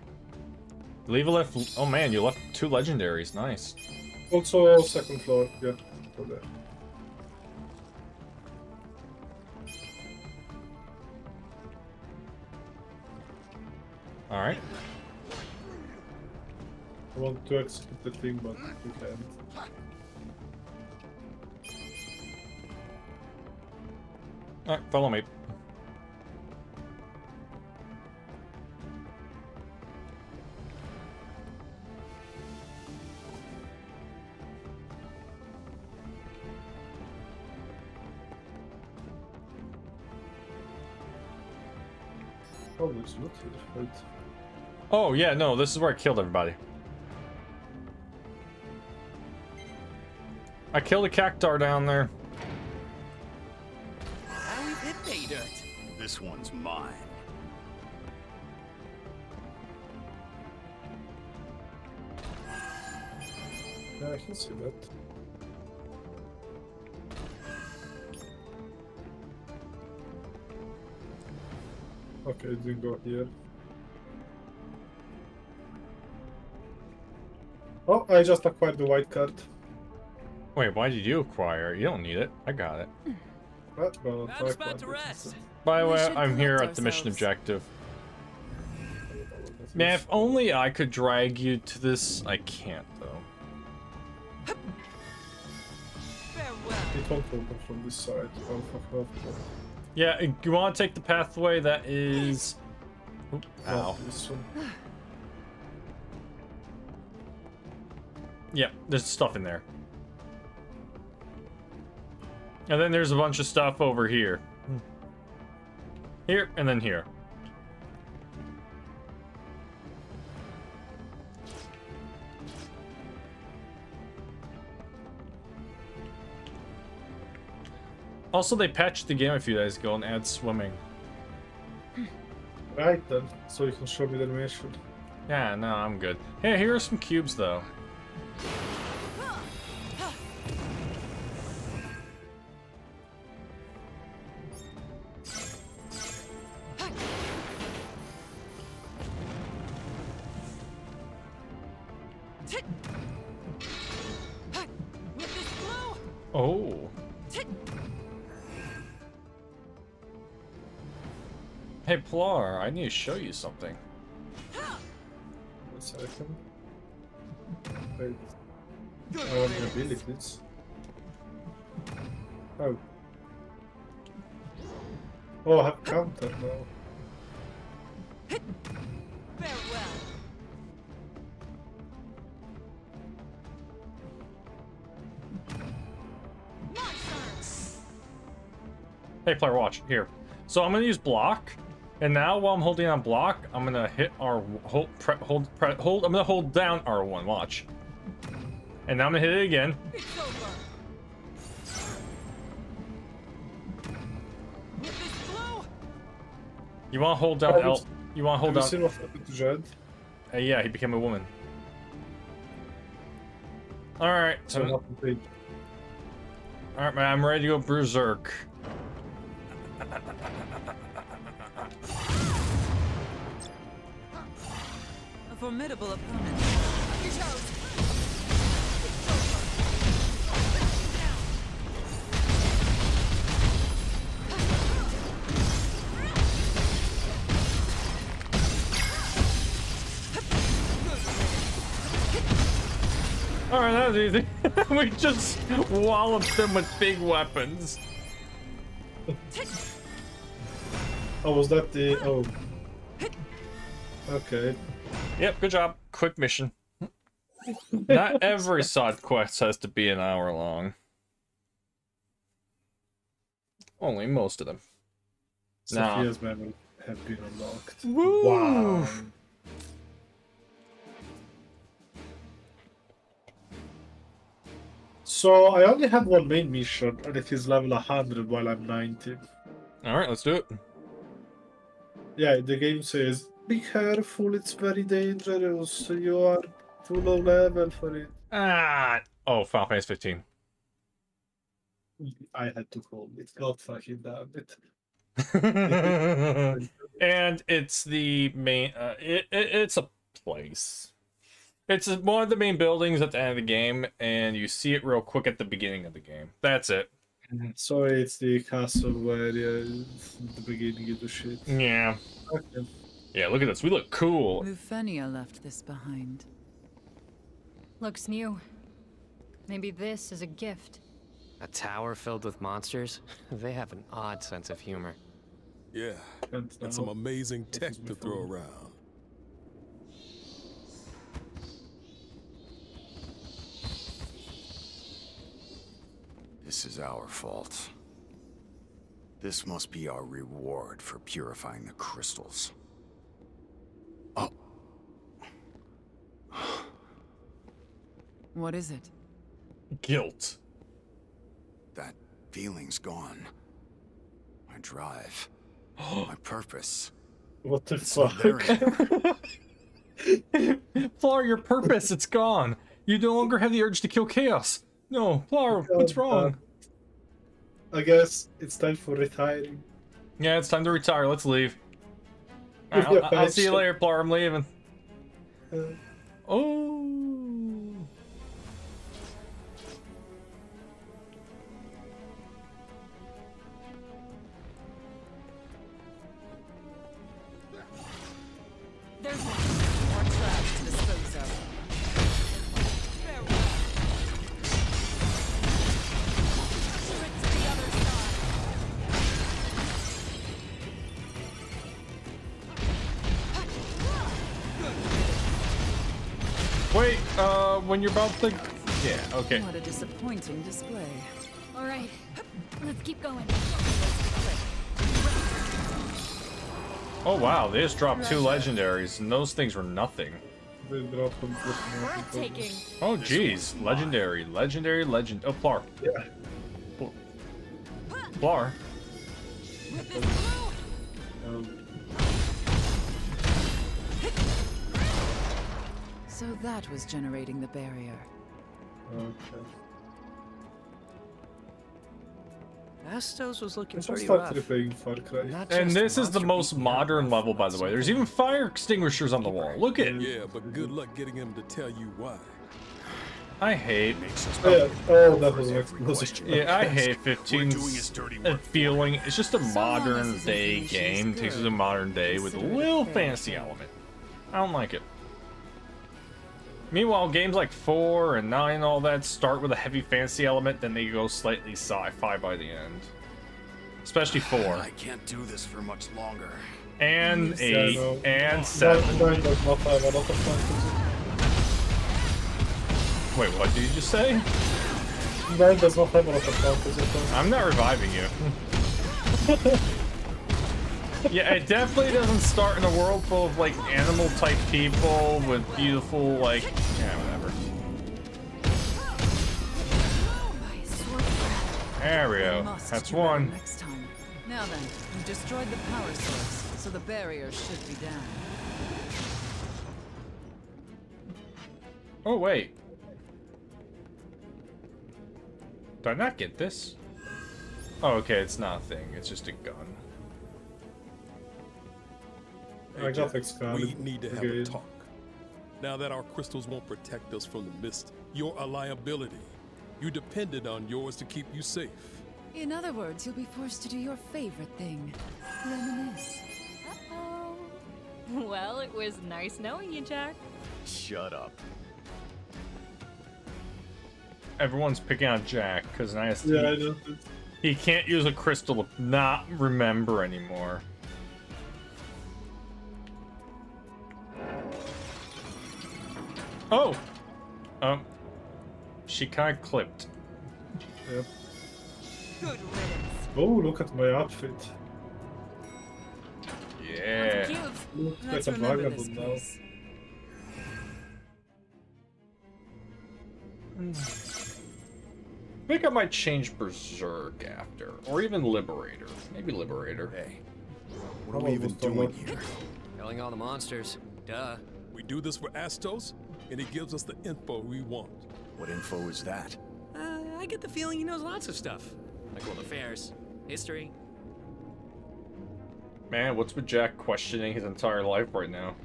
Leave a left. Oh man, you left two legendaries. Nice. Also, second floor. Yeah, go there. Alright. I want to execute the thing, but we can't. Alright, follow me. Oh, there's loot here. Oh yeah, no, this is where I killed everybody. I killed a Cactuar down there. This one's mine. Yeah, er I can see that. Okay, it didn't go here. Oh, I just acquired the white card. Wait, why did you acquire? it? You don't need it. I got it. What? Well, I'm about to rest. Instead. By the way, I'm here collect at the mission objective. Man, if only I could drag you to this. I can't though. Farewell. It won't open from this side. Fuck off. Yeah, you want to take the pathway that is. Oop, Oh, Ow. Yeah, there's stuff in there. And then there's a bunch of stuff over here. Here, and then here. Also, they patched the game a few days ago and add swimming. Right then, so you can show me the animation. Yeah, no, I'm good. Hey, here are some cubes, though. I need to show you something. A second. Wait. I want the abilities. Oh. Oh, I have counter now. Farewell. Hey, player, watch here. So I'm gonna use block, and now while I'm holding on block, I'm gonna hit R hold pre, hold pre, hold. I'm gonna hold down R1. Watch. And now I'm gonna hit it again. It's over. With this blow, You want to hold down L. You want to hold have down. you seen what to Jed? Uh, yeah, he became a woman. All right. So So, happened to all right, man. I'm ready to go berserk. Formidable opponent. your toes. All right, that was easy. we just walloped them with big weapons. Oh, was that the... Oh. Okay. Yep, good job. Quick mission. Not every side quest has to be an hour long. Only most of them. Nah. Sophia's memory have been unlocked. Woo! Wow. So I only have one main mission, and it is level 100 while I'm 90. All right, let's do it. Yeah, the game says, be careful, it's very dangerous. You are too low level for it. Ah. Oh, Final Fantasy 15. I had to call it. God fucking damn it. and it's the main. Uh, it, it it's a place. It's one of the main buildings at the end of the game, and you see it real quick at the beginning of the game. That's it. So it's the castle where yeah, the beginning of the shit. Yeah. Okay. Yeah. Look at this. We look cool. Lufenia left this behind. Looks new. Maybe this is a gift. A tower filled with monsters? They have an odd sense of humor. Yeah, And and some amazing tech to throw around. This is our fault. This must be our reward for purifying the crystals. What is it? Guilt. that feeling's gone. My drive. my purpose. What the It's fuck? anymore. Flower, your purpose, it's gone. You no longer have the urge to kill chaos. No, Flower, what's God, wrong? I guess it's time for retiring. Yeah, it's time to retire. Let's leave. With I'll, I'll- I'll see you later, Flower. I'm leaving. Uh, Oh. When you're about to... Yeah, okay. What a disappointing display. All right, let's keep going. Oh, wow, they just dropped two legendaries, and those things were nothing. they drop them with nothing. Breathtaking. Oh, jeez. Legendary, legendary, legend... Oh, Plar. Yeah. Plar. With So that was generating the barrier. okay. Astos was looking I should pretty start rough. replaying Far Cry. And this is the most modern level, by the way. There's even fire extinguishers on the wall. Look at Yeah, but good luck getting him to tell you why. I hate... Oh, yeah. oh that was next. It? Yeah, I hate 15's doing his dirty uh, work. feeling. It's just a long modern day game. Takes us a modern day with a little fair fantasy element. I don't like it. Meanwhile, games like 4 and 9 and all that start with a heavy fantasy element, then they go slightly sci-fi by the end. Especially 4. I can't do this for much longer. And Yeah, 8, uh, no. and 7. nine does not have a lot of fantasy. Wait, what did you just say? Nine does not have a lot of fantasy. though. I'm not reviving you. yeah, it definitely doesn't start in a world full of like animal type people with beautiful like yeah whatever. There we go. That's one. Next time. Now then, you've destroyed the power source, so the barrier should be down. Oh wait. Did I not get this? Oh okay, it's not a thing. It's just a gun. I got Jack, Excalibur. We need to have a talk. Now that our crystals won't protect us from the mist, you're a liability. You depended on yours to keep you safe. In other words, you'll be forced to do your favorite thing. Reminisce. Uh-oh. Well, it was nice knowing you, Jack. Shut up. Everyone's picking on Jack because nice. Yeah, I he, know. he can't use a crystal to not remember anymore. Oh! Um, she kind of clipped. Yep. Good riddance. Oh, look at my outfit. Yeah. Cute. Look Let's like a remember this vagabond now. place. I think I might change Berserk after, or even Liberator. Maybe Liberator. Hey, what are we even doing here? Killing all the monsters. Duh. We do this for Astos, and he gives us the info we want. What info is that? Uh, I get the feeling he knows lots of stuff. Like world affairs, history. Man, what's with Jack questioning his entire life right now?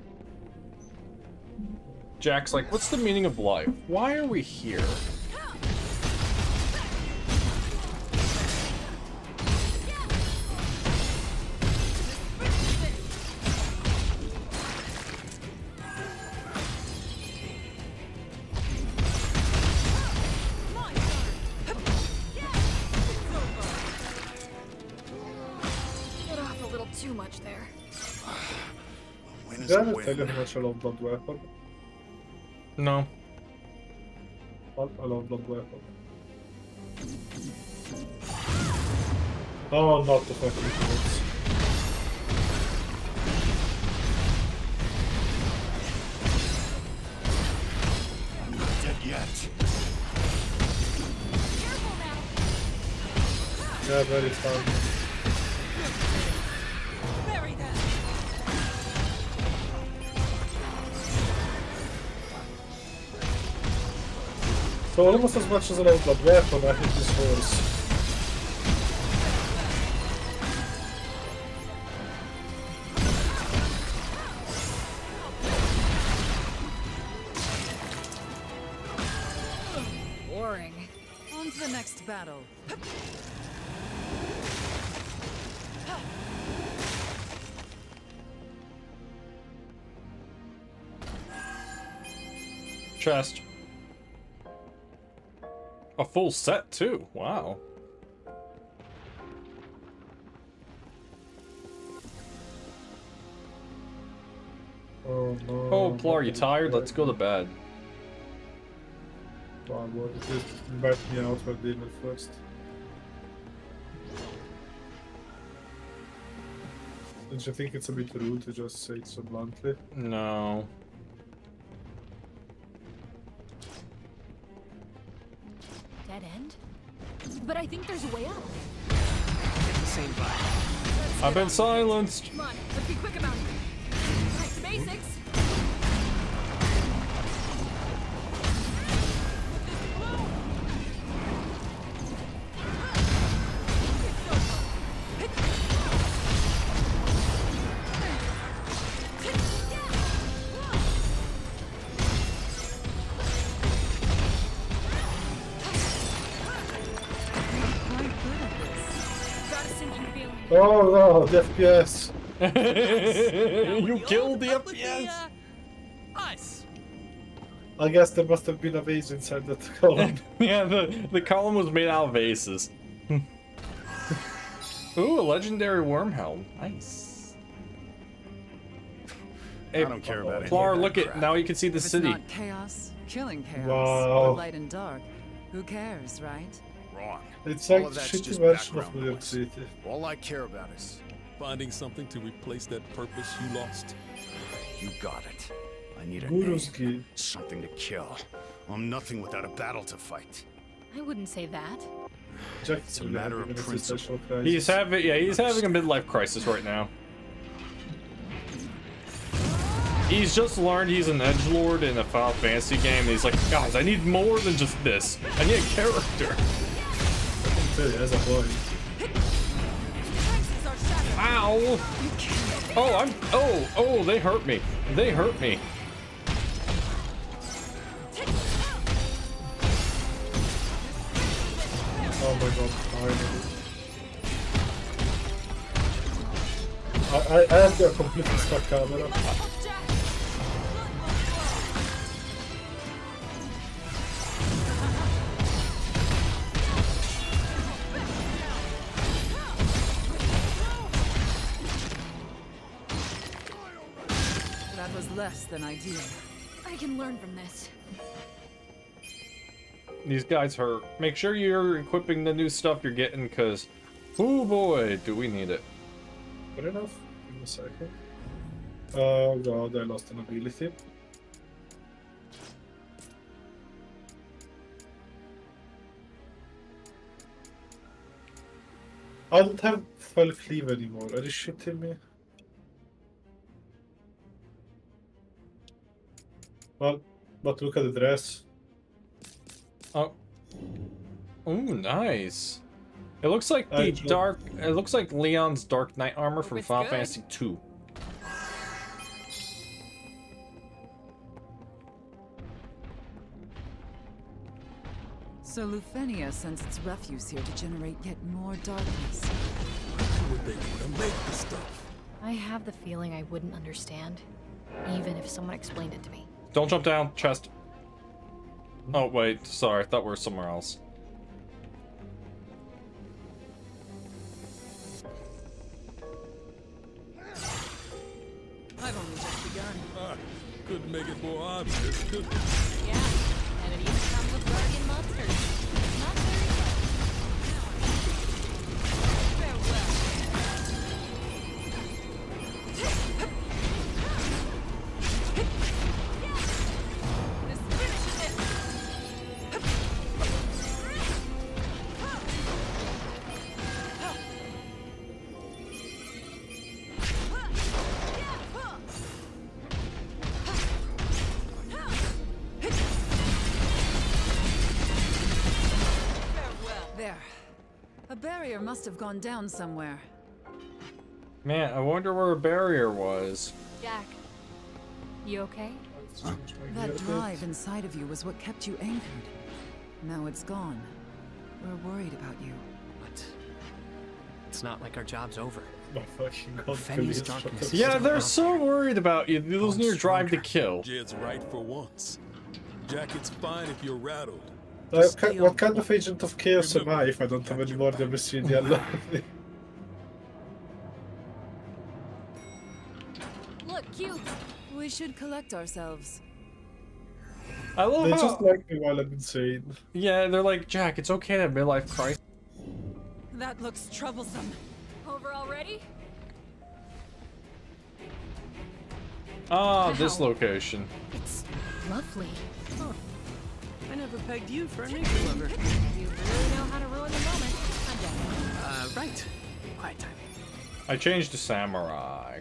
Jack's like, what's the meaning of life? Why are we here? Win? how much I love Blood Weapon? No. I I love Blood Weapon. Oh, not the fucking things. I'm not dead yet. Yeah, very fun. So almost as much as I love Blood Weapon, I hate this horse. Boring. On to the next battle. Chest. A full set, too. Wow. Oh no. Oh, Plar, you tired? Let's go to bed. Wow, what is it? Invite me out for dinner first. Don't you think it's a bit rude to just say it so bluntly? No. Dead end? But I think there's a way up. Same vibe. I've been silenced. Come on, let's be quick about it. Back to basics. Oh no, the FPS! you killed the Up with FPS. uh, us. I guess there must have been a vase inside that column. yeah, the, the column was made out of vases. Ooh, a legendary worm helm. Nice. Hey, I don't care about it. Plar, look at crap. now you can see the If it's city. not chaos, killing chaos, Wow. or light and dark, who cares, right? Wrong. It's All like of that's shitty just version of background New York noise. City. All I care about is finding something to replace that purpose you lost. You got it. I need a Guru's name, something to kill. I'm nothing without a battle to fight. I wouldn't say that. Jack It's a matter of principle. He's having yeah, he's having a midlife crisis right now. He's just learned he's an edge lord in a Final Fantasy game. And he's like, guys, I need more than just this. I need a character. As a boy. Traces are shattered. Ow! Oh, I'm. Oh, oh, they hurt me. They hurt me. Oh my god. I, I, I have got completely stuck camera. That was less than ideal. I can learn from this. These guys hurt. Make sure you're equipping the new stuff you're getting, cause, oh boy, do we need it. Good enough. Give me a second. Oh god, I lost an ability. I don't have Fell Cleave anymore. Are you shitting me? Well, but look at the dress. Oh. Oh, nice. It looks like the Actually- dark. It looks like Leon's Dark Knight armor from It's Final good. Fantasy II. So Lufenia sends its refuse here to generate yet more darkness. Who would they want to make the stuff? I have the feeling I wouldn't understand, even if someone explained it to me. Don't jump down, chest. Oh wait, sorry, I thought we were somewhere else. I've only just begun. Ah, couldn't make it more obvious, could we? Yeah, and it even comes with guardian must have gone down somewhere. Man, I wonder where a barrier was. Jack, you okay? That drive inside of you was what kept you anchored. Now it's gone. We're worried about you. But it's not like our job's over. My fucking god, Fenny's please shut darkness up. Yeah, they're so worried about you. You're losing your drive to kill. Jed's right for once. Jack, it's fine if you're rattled. Uh, ki- what kind of agent of chaos am I if I don't have any more than Messinian left? Look, cute. We should collect ourselves. I love They how. just like me while I'm insane. Yeah, they're like, Jack, it's okay to have midlife crisis. That looks troublesome. Over already? Ah, this location. It's lovely. I never pegged you for a nature lover. You really know how to ruin the moment. I'm done. Uh, right. Quiet time. I changed to samurai.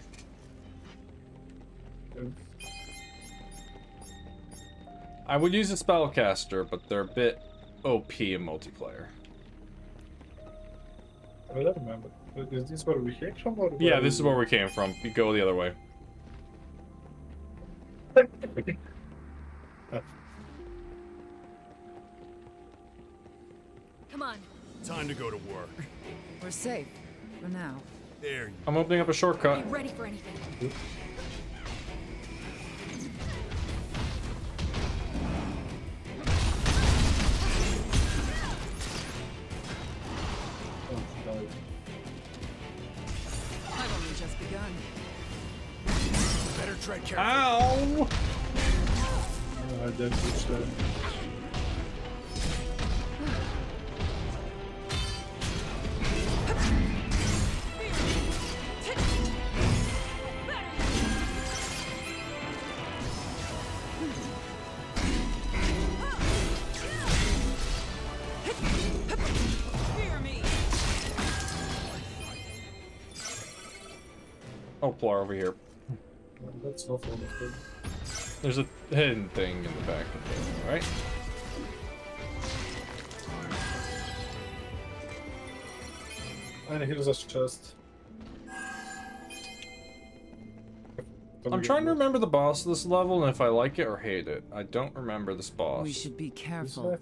I would use a spellcaster, but they're a bit OP in multiplayer. I don't remember. Is this where we came from? Or Yeah, this is where we came from. You go the other way. Time to go to work. We're safe. For now. There you I'm opening up a shortcut. Be ready for anything. Oops. Better tread carefully. Ow! Oh, I did switch that. Over here. That's not one of them. There's a hidden thing in the back of there, right? And here's a chest. I'm trying to remember the boss of this level and if I like it or hate it. I don't remember this boss. We should be careful.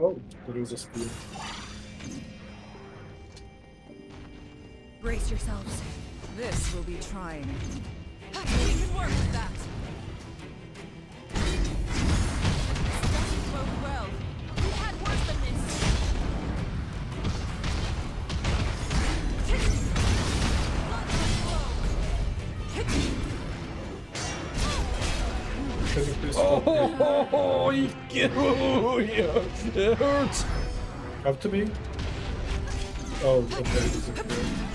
Oh, there is a spear. Brace yourselves. This will be trying. We can work with that. Oh, oh, it hurts. Come to me. Oh, okay,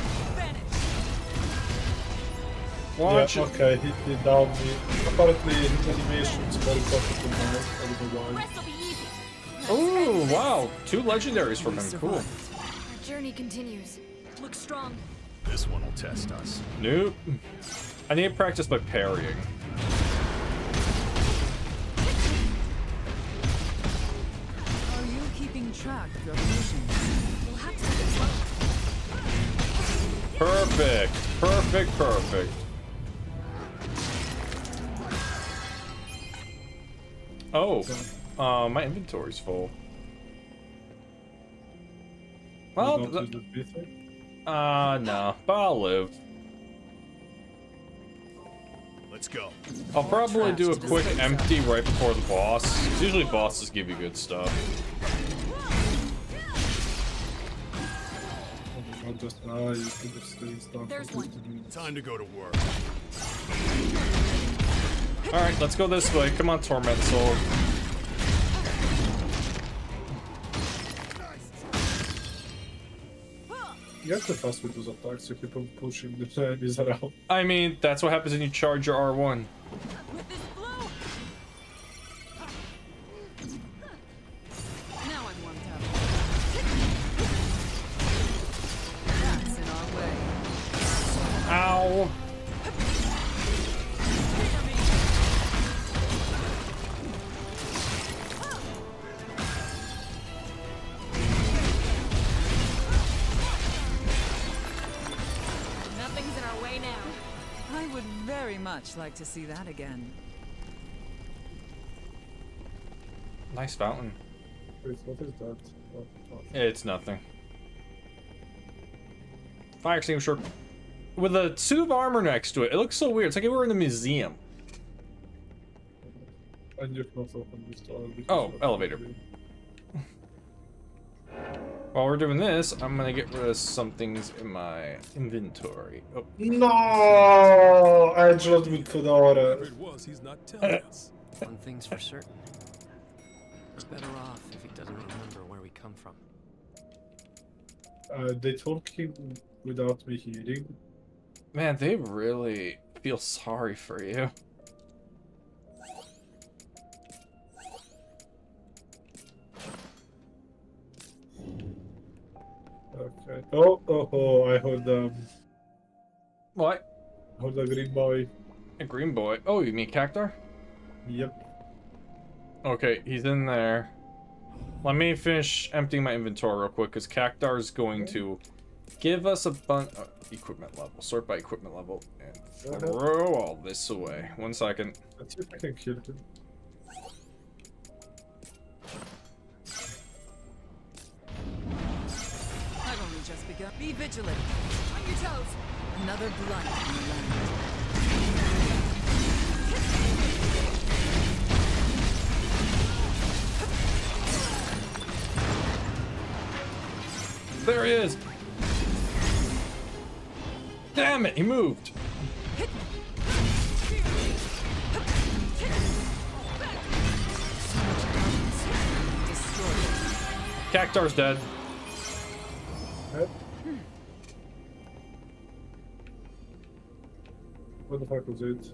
he's. Watch yeah, okay, he, he downed me. Apparently, his animation is very powerful now. I don't know why. Rest will be easy. Oh, wow. Two legendaries from him. Cool. Our journey continues. Look strong. This one will test us. Nope. I need to practice by parrying. Are you keeping track of your missions? We'll have to take it. Perfect. Perfect, perfect. Oh, uh, my inventory's full. Well, You don't th- use the uh, no, but I'll live. Let's go. I'll probably do a quick empty right before the boss. Usually bosses give you good stuff. Just you could have stayed stuff. There's one. Time to go to work. Alright, let's go this way. Come on, Torment Soul. You have to fast with those attacks, you keep on pushing the enemies around. I mean, that's what happens when you charge your R1. With very much like to see that again. Nice fountain. Wait, what is that? Oh, oh. It's nothing. Fire extinguisher with a suit of armor next to it. It looks so weird. It's like if we were in a museum. And you cannot open this door. Oh, of- elevator. While we're doing this, I'm gonna get rid of some things in my inventory. Oh, No, Angela with Fedora. Whoever it was, he's not telling us. One thing's for certain. We're better off if he doesn't remember where we come from. Uh, they told him without me hearing. man, they really feel sorry for you. Oh, oh, oh, I heard um, What? heard a green boy. A green boy. Oh, you mean Cactuar? Yep. Okay, he's in there. Let me finish emptying my inventory real quick, because Cactuar is going to give us a bunch... Uh, equipment level. Sort by equipment level. And throw all this away. One second. Let's see if I can kill him. Be vigilant. On your toes. Another blunt. There he is! Damn it, he moved! Cactuar's dead. What the fuck was it?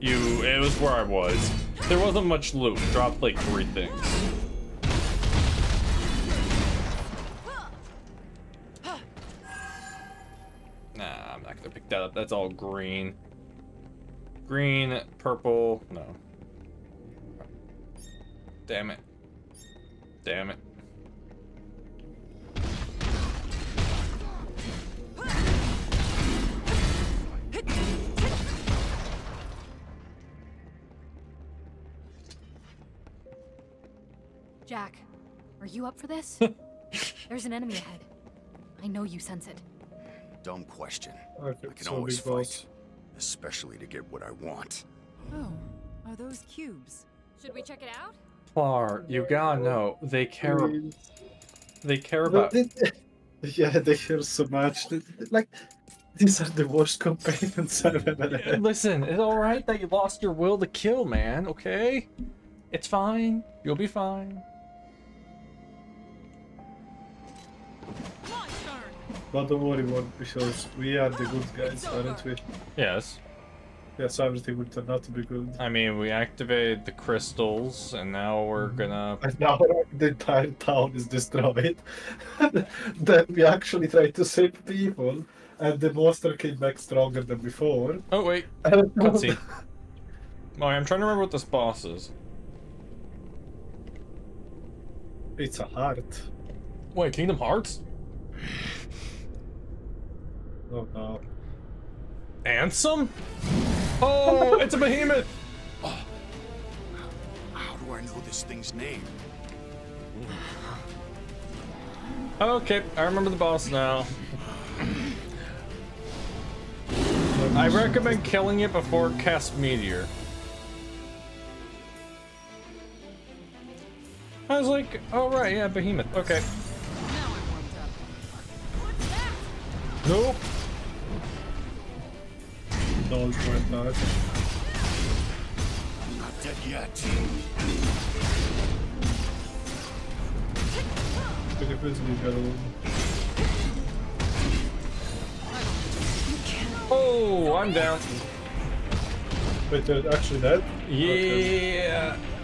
You, it was where I was. There wasn't much loot. Dropped like three things. Nah, I'm not gonna pick that up. That's all green. Green, purple, no. Damn it. Damn it. Jack, are you up for this? There's an enemy ahead. I know you sense it. Dumb question. Okay, I can so always big boss. fight. Especially to get what I want. Oh, are those cubes? Should we check it out? Plar, you gotta know, they care. Mm. They care about. it- yeah, they care so much. Like, these are the worst companions I've ever had. Listen, it's all right that you lost your will to kill, man. Okay, it's fine. You'll be fine. But don't worry, one, because we are the good guys, aren't we? Yes. Yes, everything will turn out to be good. I mean, we activated the crystals, and now we're mhm. gonna. And now the entire town is destroyed. then we actually tried to save people, and the monster came back stronger than before. Oh wait, And- cutscene. Oh, I'm trying to remember what this boss is. It's a heart. Wait, Kingdom Hearts? Oh no. Ansem? Oh, it's a behemoth! How do I know this thing's name? Okay, I remember the boss now. I recommend killing it before cast meteor. I was like, oh right, yeah, behemoth. Okay. Nope. Dog went out. Not dead yet. Could you please leave me alone? Oh, I'm down. Wait, they're actually dead? Yeah. Your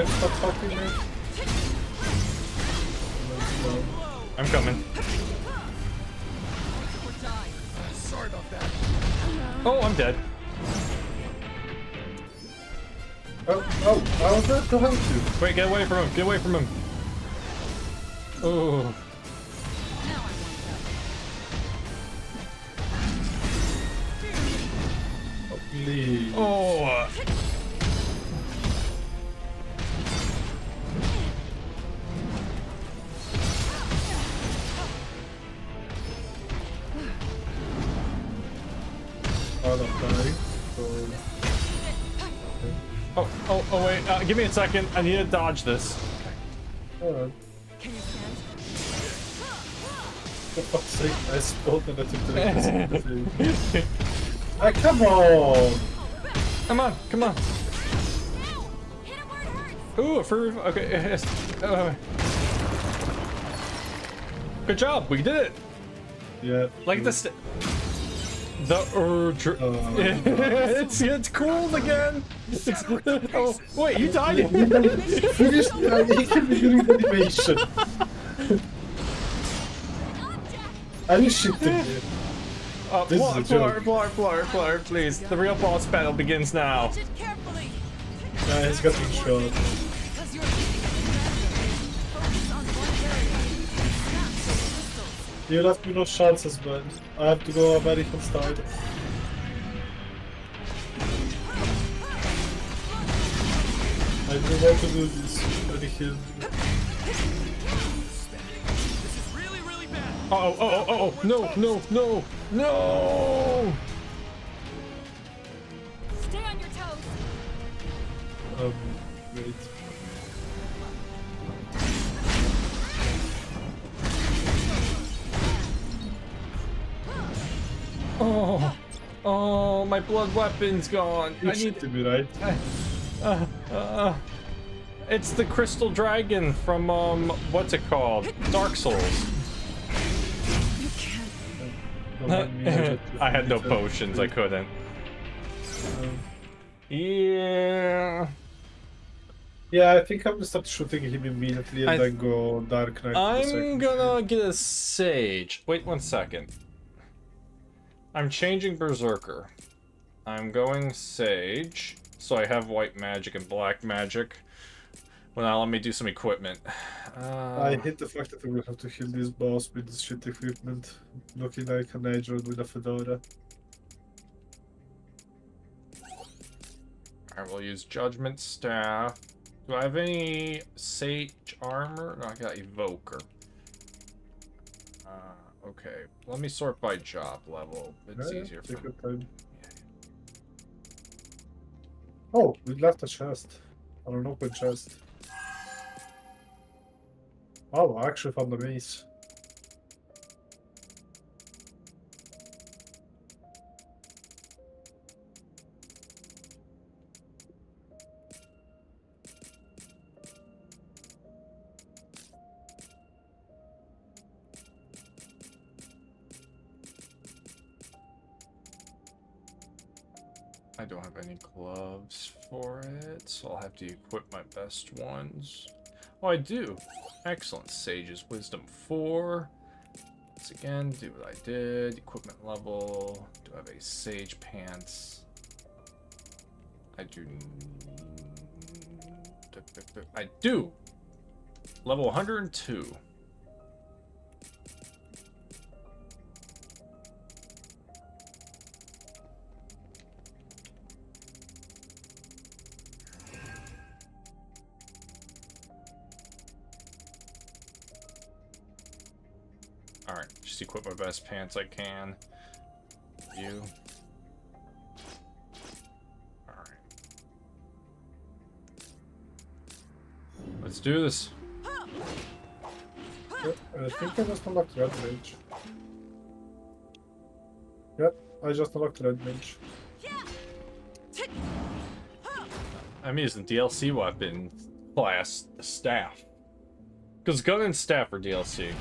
You stop talking, man? I'm coming. Sorry about that. Oh, I'm dead. Oh, oh, I was not going to. Wait, get away from him. Get away from him. Oh. Oh, please. Oh. Oh, I'm dying. So, Oh, oh, oh, wait. Uh, give me a second. I need to dodge this. alright. For fuck's sake, I spilled and I took the. Ah, come on! Come on, come on. Ooh, for okay. yes. Uh, good job, we did it. Yeah. Like the the urge. it's it's cool again. It's, oh wait, you died. Finish the he can be doing the animation. Are you shitting me? Uh, This is Plar, a joke. Plar, Plar, Plar, Plar, please. The real boss battle begins now. Nah, he's getting shot. You left me no chances, but I have to go American style. I do want to do this, but he killed me. Uh oh, oh, oh, oh, oh, no, no, no, no! Stay on your toes. Um, wait. Oh, oh, my blood weapon's gone. You I need. to be right. Uh, uh, it's the crystal dragon from um, what's it called? Dark Souls. I had no potions. I couldn't. Yeah. Yeah, I think I'm gonna start shooting him immediately and I- then go Dark Knight. I'm gonna get a sage. Wait one second. I'm changing Berserker. I'm going sage, so I have white magic and black magic. Well, now let me do some equipment. Uh, I hate the fact that we will have to heal this boss with this shit equipment, looking like an agent with a fedora. I will use Judgment Staff. Do I have any Sage Armor? No, I got Evoker. Okay. Let me sort by job level. It's Yeah, yeah, easier take for your time. Oh, we left a chest. Or an open chest. Oh, I actually found the maze. So I'll have to equip my best ones. Oh, I do. Excellent. Sage's Wisdom 4. Once again, do what I did. Equipment level. Do I have a Sage Pants? I do. I do! Level 102. Best pants I can. You. Alright. Let's do this. Yep, I think I just unlocked Red Mage. Yep, I just unlocked Red Mage. I'm using DLC weapon class staff. Because gun and staff are DLC.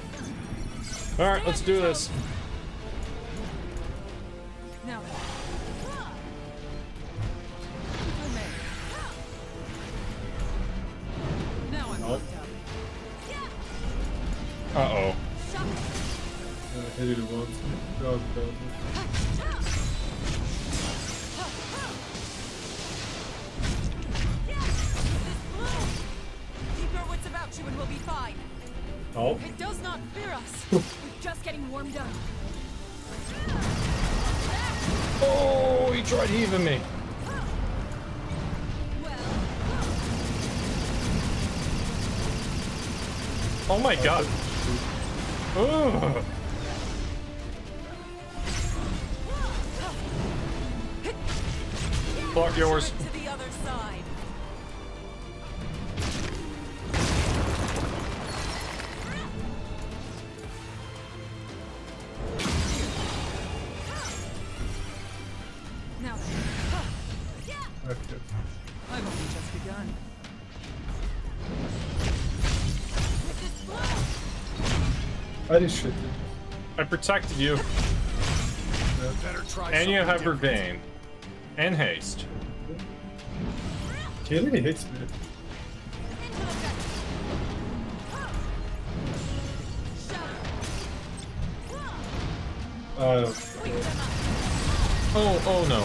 Alright, let's do this. Now then. Now I'm Nope. Uh-oh. I hit it once. God, God. Keep your wits about you and we'll be fine. Oh, It does not fear us. We're just getting warmed up. Oh, he tried heaving me. Oh my god. Ugh. Fuck yours. Shit. I protected you. Better try And you have different. Vervain. And haste. He really hates me. Uh, Oh, oh no.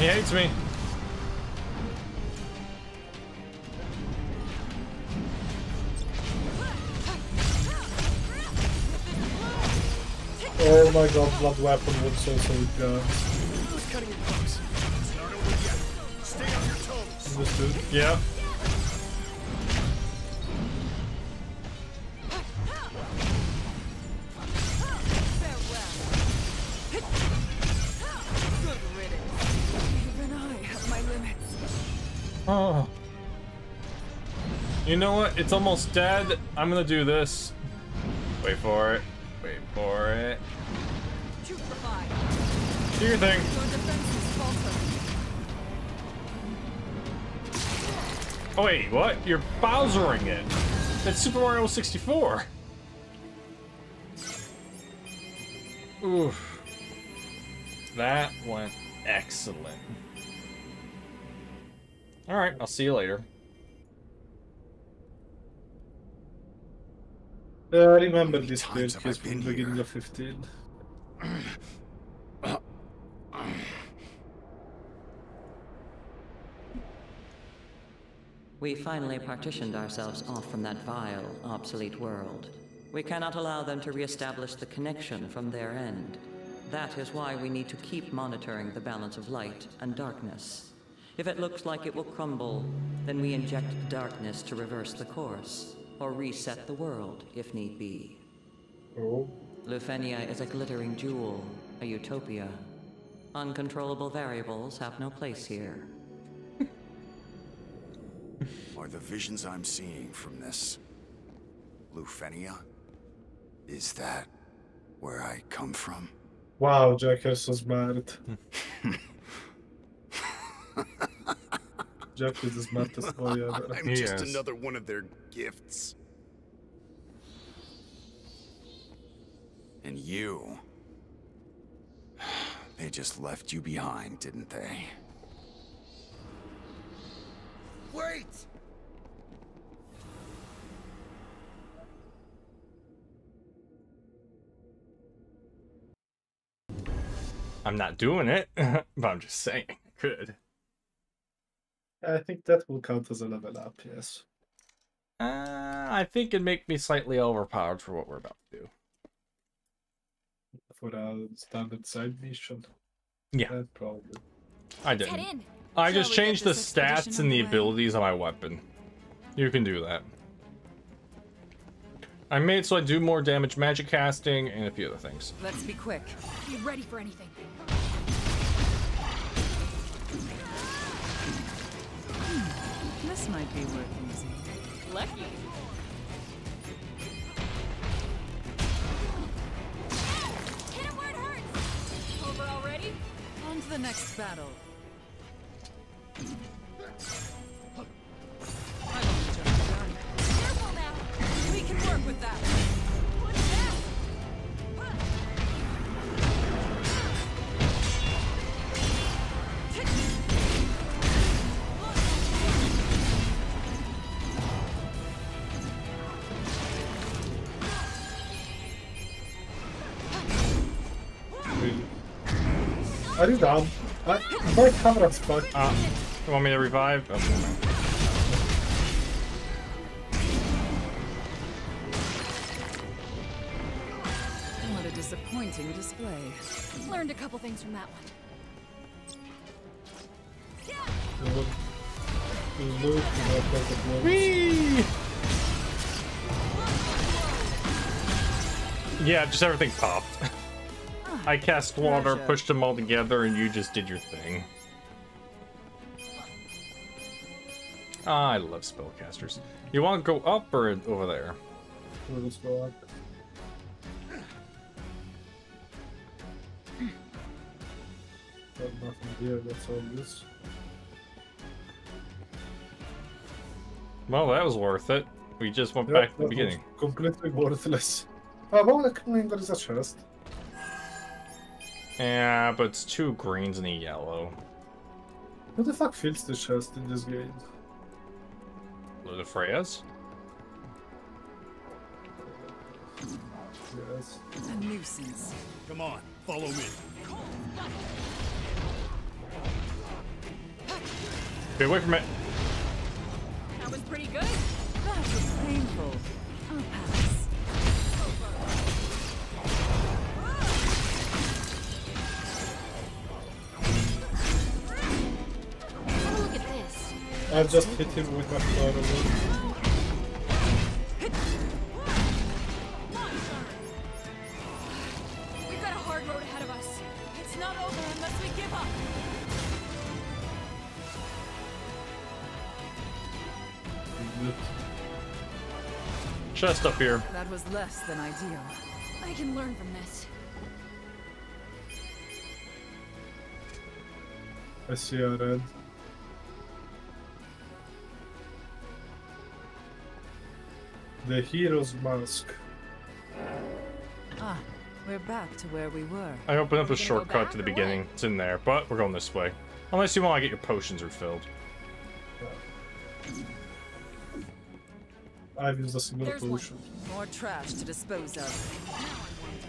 He hates me. Oh my god, blood weapon would so so good. Cutting it close? It's not over yet. Stay on your toes. Understood? Yeah. Good riddance. Even I have my limits. Oh. You know what? It's almost dead. I'm gonna do this. Wait for it. Wait for it. Putrefy. Do your thing. Your defenses falter. Oh wait, what? You're Bowsering it. That's Super Mario 64. Oof. That went excellent. Alright, I'll see you later. I remember this build Times have I case from the beginning here? of 15. We finally partitioned ourselves off from that vile, obsolete world. We cannot allow them to reestablish the connection from their end. That is why we need to keep monitoring the balance of light and darkness. If it looks like it will crumble, then we inject darkness to reverse the course, or reset the world if need be. Oh. Lufenia is a glittering jewel, a utopia. Uncontrollable variables have no place here. Are the visions I'm seeing from this Lufenia? Is that where I come from? Wow, Jack är så smart. Jack is the smartest boy ever. I'm just another one of their gifts. And you. They just left you behind, didn't they? Wait! I'm not doing it, but I'm just saying I could. I think that will count as a level up, yes. Uh, I think it'd make me slightly overpowered for what we're about to do. For a standard side mission. Yeah. That probably. I Let's didn't. Head in. I just changed the stats and the underway? abilities on my weapon. You can do that. I made so I do more damage magic casting and a few other things. Let's be quick. Be ready for anything. This might be worth using. Lucky. Hit him where it hurts. Over already? On to the next battle. Are you down? I might have a spot. You want me to revive? Oh, never. What a disappointing display. Learned a couple things from that one. Look, look, look, Yeah, just everything popped. Ah. I cast water, pushed them all together, and you just did your thing. I love spellcasters. You want to go up or over there? We'll just go up. Got nothing here, that's all this. Well, that was worth it. We just went Yeah, back to the beginning. Completely worthless. Oh, well, I mean, there is a chest. Yeah, but it's two greens and a yellow. Who the fuck fills the chest in this game? The Freyas? A nuisance. Come on, follow me. Get away from it. That was pretty good. That was painful. Oh, this. I just hit him with my flower. We've got a hard road ahead of us. It's not over unless we give up. Chest up here. That was less than ideal. I can learn from this. I see a red. The hero's mask. Ah, we're back to where we were. I opened up a We're gonna go shortcut to the or beginning. It's in there, but we're going this way. Unless you want to get your potions refilled. I've used a single There's one. potion. More trash to dispose of.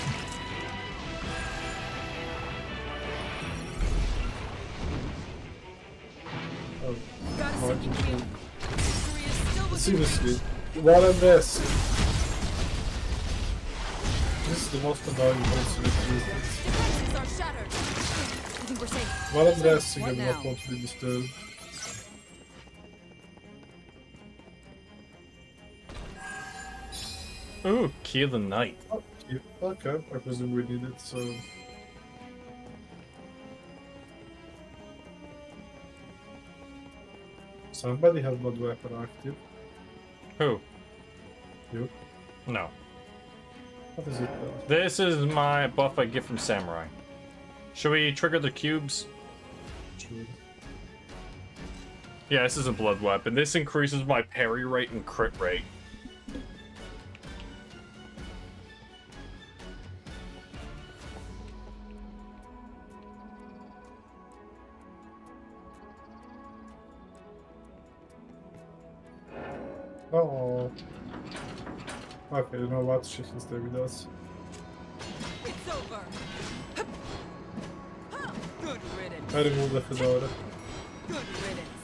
still within what a mess. This is the most annoying boss in existence. Defenses are shattered. I think we're safe. What a mess and now? not want to be disturbed. Ooh, key of the night. Oh, yeah, okay, I presume we need it, so... Somebody has blood weapon active. Who? You. No. What is it? This is my buff I get from Samurai. Should we trigger the cubes? Yeah, this is a blood weapon. This increases my parry rate and crit rate. Oh. Okay, you know what? She can stay with us. It's over. Good riddance. I remove the fedora. Good riddance.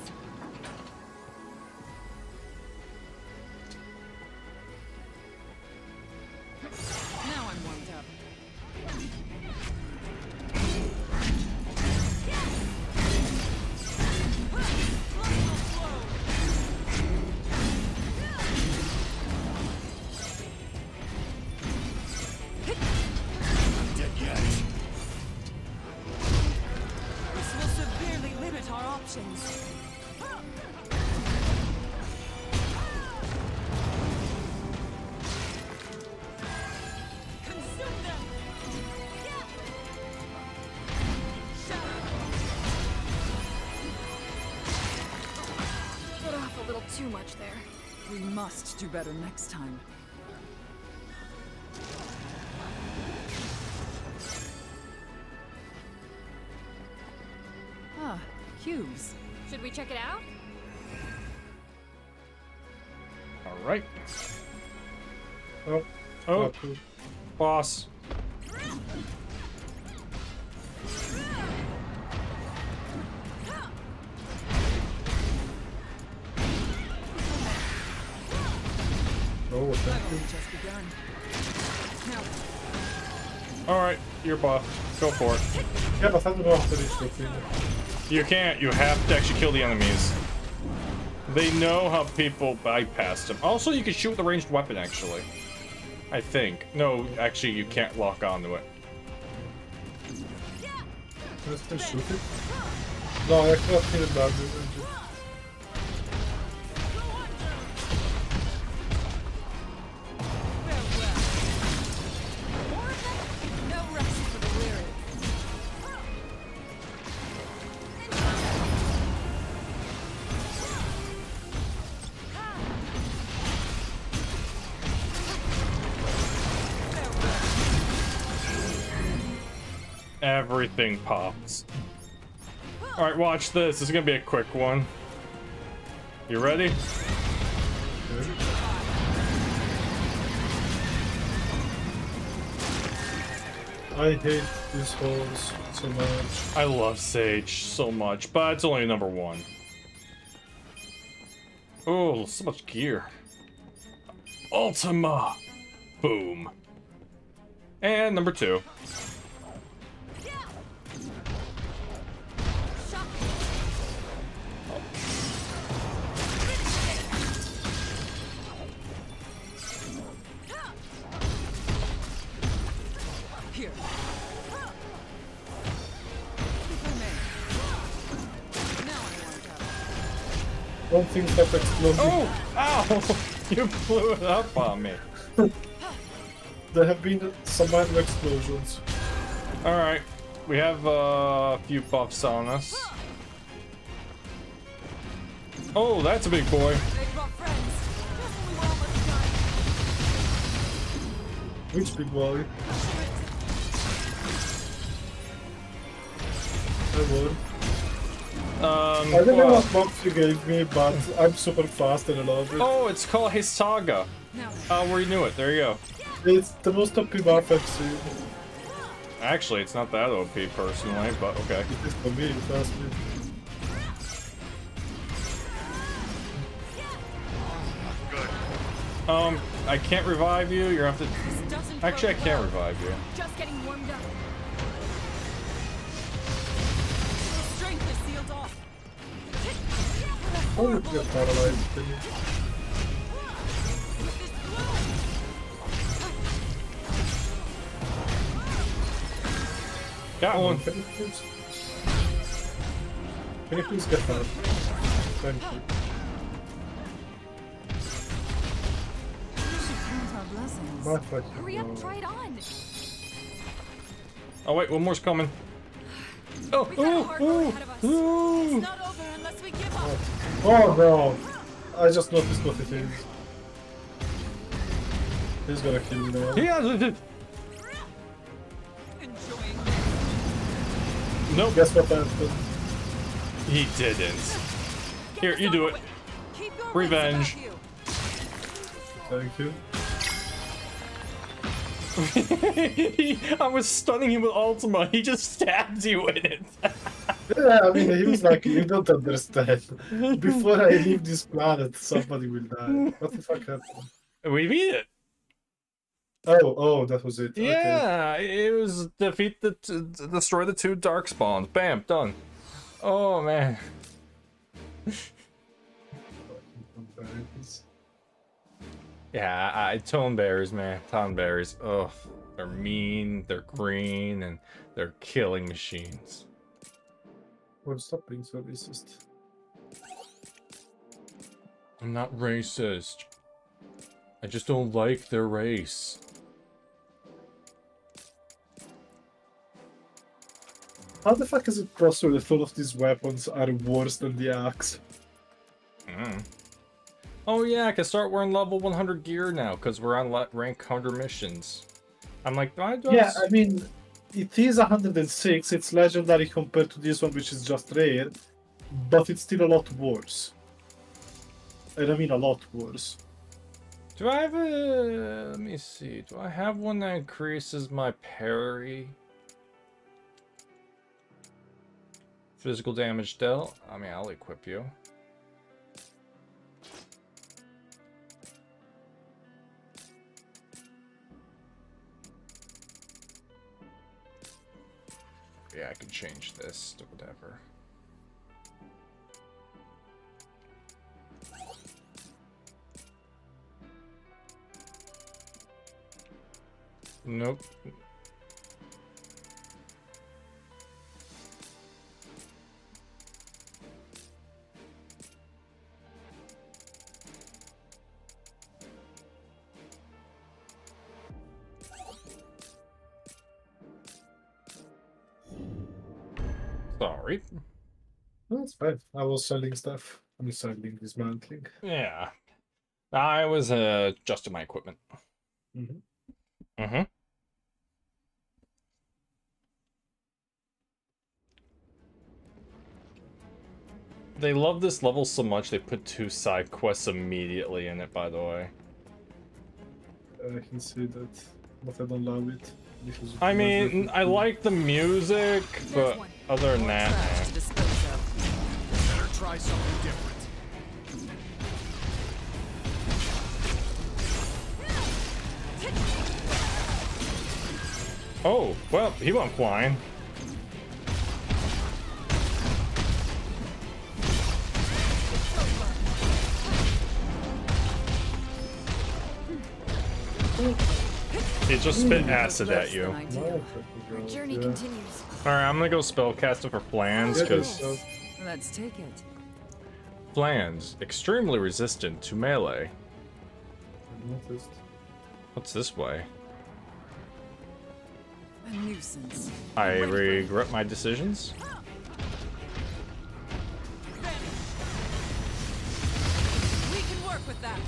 Better next time. Ah, cubes. Should we check it out? Alright. Oh. Oh. Boss. You're buff. Go for it. Yeah, but I don't know to reach the. You can't. You have to actually kill the enemies. They know how people bypass them. Also, you can shoot with a ranged weapon, actually. I think. No, actually, you can't lock onto it. Can I still shoot it? No, I cannot kill it. Everything pops. Alright, watch this. This is gonna be a quick one. You ready? I hate these holes so much. I love Sage so much, but it's only number one. Oh, so much gear. Ultima! Boom. And number two. One thing that exploded. Oh! Ow! You blew it up on me. There have been some minor explosions. Alright. We have uh, a few buffs on us. Oh, that's a big boy. They brought friends. Just when we were almost done. Which big boy? I would. Um, I don't know what box you gave me, but I'm super fast and I love it. Oh, it's called Hisaga. Oh, we knew it. There you go. It's the most OP buff I've seen. Actually, it's not that OP personally, but okay. It is for me, if you me. Um, I can't revive you. You have to. doesn't Actually, I can't revive you. Just getting warmed up. Oh, you get paralyzed. thing. Got one. Can you please? Can you please get that? Thank you. Count our blessings. My Hurry up, try it on. Oh wait, one more's coming. Oh, We got a hard road ahead of ooh. It's not over unless we give up. Oh no! I just noticed what it is. He's gonna kill me now. Yeah. Enjoying Nope. Guess what happened? He didn't. Here, you do it. Revenge. Thank you. I was stunning him with Ultima. He just stabs you with it. Yeah, I mean, he was like, you don't understand. Before I leave this planet, somebody will die. What the fuck happened? we beat it. Oh, oh, that was it. Okay. Yeah, it was defeat the t- destroy the two dark spawns. Bam, done. Oh man. Yeah, I, I Tonberries, man. Tonberries. Ugh, they're mean. They're green, and they're killing machines. Well, stop being so racist. I'm not racist. I just don't like their race. How the fuck is it possible that all of these weapons are worse than the axe? Mm. Oh yeah, I can start wearing level 100 gear now because we're on rank 100 missions. I'm like, do I just... Yeah, I mean, it is 106, it's legendary compared to this one, which is just rare, but it's still a lot worse. And I mean a lot worse. Do I have a... Let me see. Do I have one that increases my parry? Physical damage dealt? I mean, I'll equip you. Yeah, I can change this to whatever. Nope. That's. I was selling stuff. I'm selling, dismantling. Yeah. I was uh, adjusting my equipment. Mhm. Mm-hmm. They love this level so much they put two side quests immediately in it, by the way. I can see that, but I don't love it. I mean. I like the music, but other than that, try something different. Oh, well, he went flying. He just spit hmm. acid at you. Our journey continues. Alright, I'm gonna go spellcasting for Flans, because Yeah, Let's take it. Flans, extremely resistant to melee. What's this way? A nuisance. I regret my decisions. We can work with that.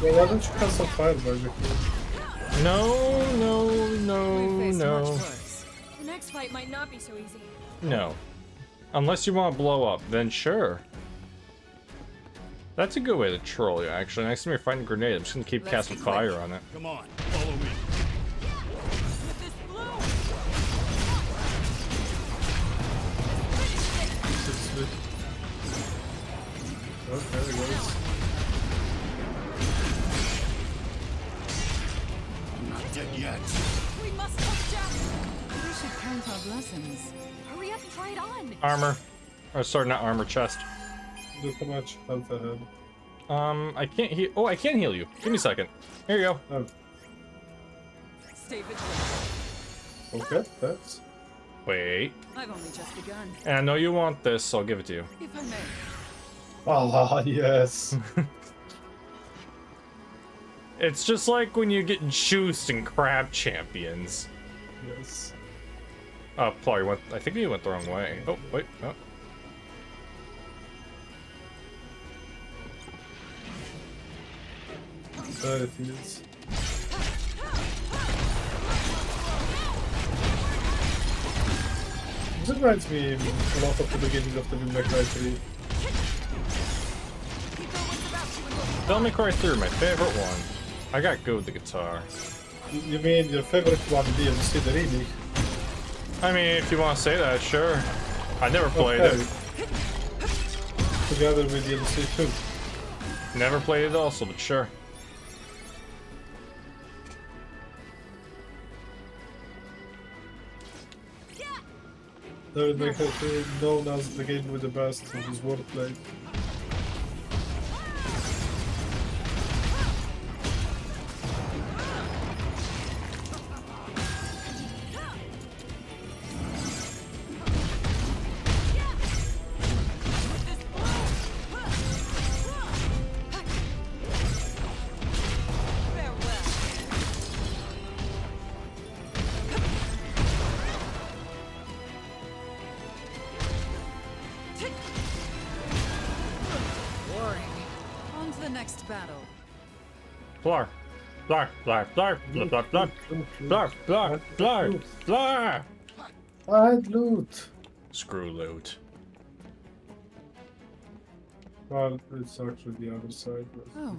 Well, why don't you cast some fire magic? No, no, no, no. The next fight might not be so easy. no. Unless you want to blow up, then sure. That's a good way to troll you, actually. Next time you're fighting a grenade, I'm just gonna keep Let's casting fire on it. Come on, follow me. With this blow. Okay, oh, there goes. I'm not dead yet. We must help Jack. We should count our blessings. Hurry up try it on. Armor. Or sorry, not armor, chest. Look how much health I have. Um, I can't heal. Oh, I can heal you. Give me a second. Here you go. Oh, Stay vigilant. okay, thanks. Wait. I've only just begun. And I know you want this, so I'll give it to you. If I may. Ah, yes. It's just like when you get juiced in crab champions. yes. Uh, Plar, went. I think you went the wrong way. Oh, wait. Oh. Is. This reminds me a lot of the beginning of the May Cry 3. Devil May Cry 3, my favorite one. I got good with the guitar. You- You mean your favorite one, DLC, the remake? I mean, if you want to say that, sure. I never played Okay. it. Together with DLC 2. Never played it also, but sure. May Cry 3, known as the game with the best of his wordplay. Plar, Plar, Plar, Plar, Plar, Plar, Plar, Plar, Plar, Plar. I loot! Screw loot. Well, it's actually the other side. but- Oh,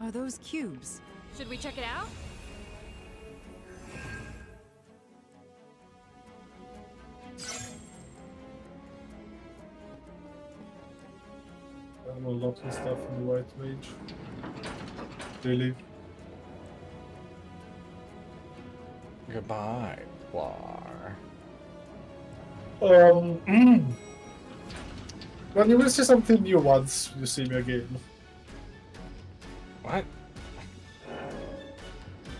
are those cubes? Should we check it out? I have a lot of stuff in the White Mage. Really? Goodbye, Plar. Um. well, you will see something new once you see me again. What?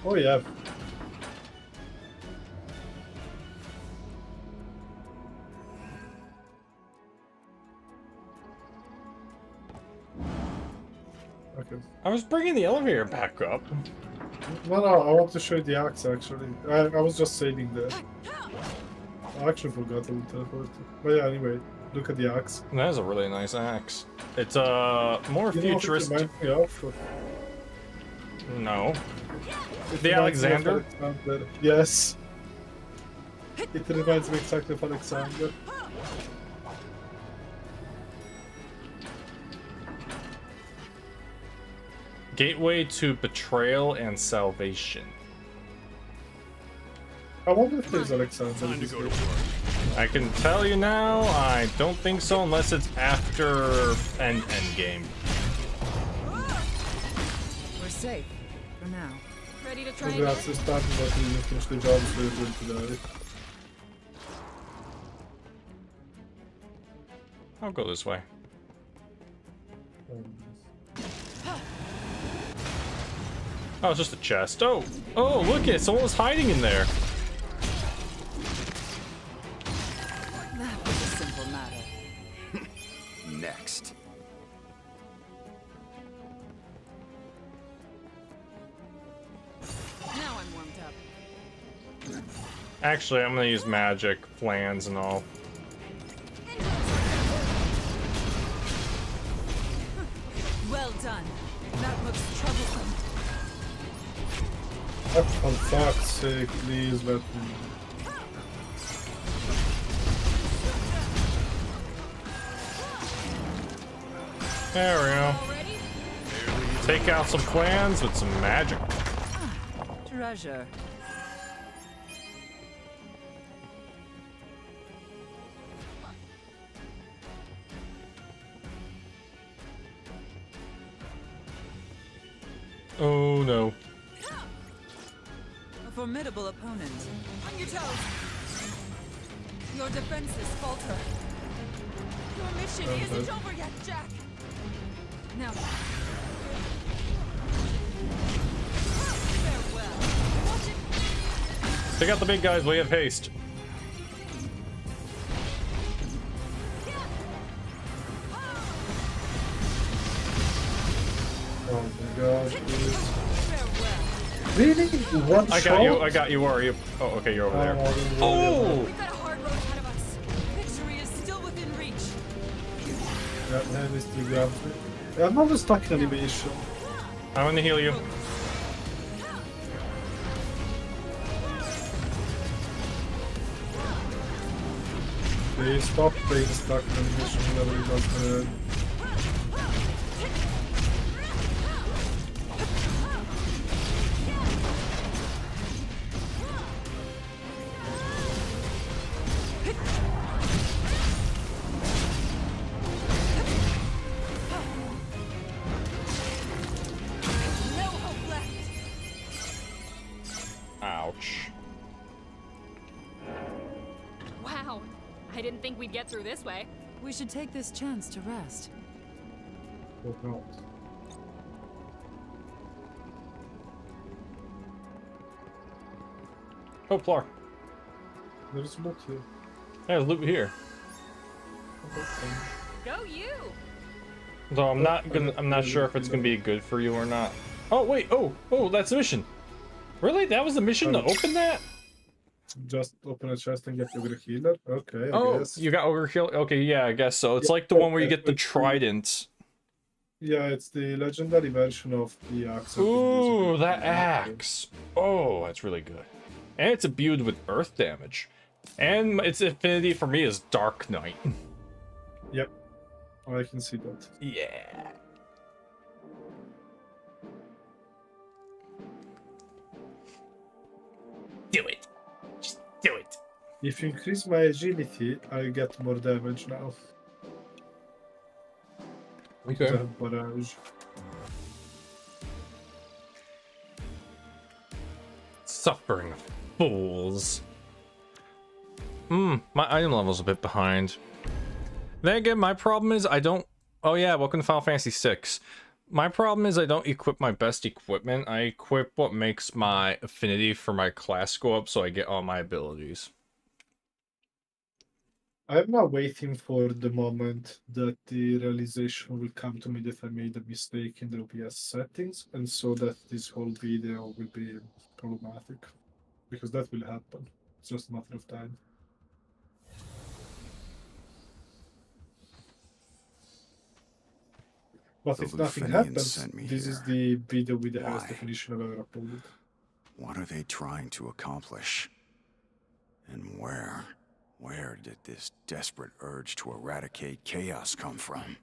Oh, yeah. Okay. I was bringing the elevator back up. No, no, I want to show you the axe actually. I, I was just saying that. I actually forgot to teleport. But yeah, anyway, look at the axe. That is a really nice axe. It's uh more You know what futuristic. me of? No. It The reminds me of Alexander? Alexander. Yes. It reminds me exactly of Alexander. Gateway to betrayal and salvation. I wonder if there's Alexander. Time to go to game. work. I can tell you now, I don't think so unless it's after end end game. We're safe. For now. Ready to try Congrats, again? it's starting that you didn't finish the job, so you're going to die. I'll go this way. Um, Oh, it's just a chest. Oh, oh, look it! Someone was hiding in there. That was a simple matter. Next. Now I'm warmed up. Actually, I'm gonna use magic, Flans, and all. Well done. That looks troublesome. Oh, for fuck's sake, please let me. There we go. Take out some Flans with some magic. Treasure. Oh no. A formidable opponent. On your toes. Your defenses falter. Your mission Okay. isn't over yet, Jack. Now. Farewell. Watch it. Take out the big guys. We have haste. Oh my god, please. Really? One I shot? got you. I got you. Where are you? Oh, okay. You're over there. Oh, Oh! We've got a hard road ahead of us. Victory is still within reach. Yeah, man, is still grabs me. I'm always stuck in animation. I'm gonna heal you. Please stop being stuck in animation whenever you uh, does We should take this chance to rest. Oh no. Oh, Plar. There's loot here. There's loot here. Go you! Though I'm not gonna. I'm not sure if it's gonna be good for you or not. Oh wait. Oh oh, that's the mission. Really? That was the mission to open that? Just open a chest and get your healer? Okay, I Oh, guess. you got overkill. Okay, yeah, I guess so. It's like the one where you get the trident. Yeah, it's the legendary version of the axe. Ooh, that axe. Oh, that's really good. And it's imbued with earth damage. And its affinity for me is Dark Knight. Yep. I can see that. Yeah. Do it. Just do it. If you increase my agility, I get more damage now. Okay. I barrage. Suffering fools. Hmm, my item level's a bit behind. Then again, my problem is I don't. Oh yeah, welcome to Final Fantasy VI. My problem is I don't equip my best equipment. I equip what makes my affinity for my class go up, so I get all my abilities. I'm not waiting for the moment that the realization will come to me that I made a mistake in the OBS settings, and so that this whole video will be problematic. Because that will happen. It's just a matter of time. But The if nothing Lufenians happens, sent me this is here. the video with the highest Why? definition I've ever uploaded. What are they trying to accomplish? And where? Where did this desperate urge to eradicate chaos come from?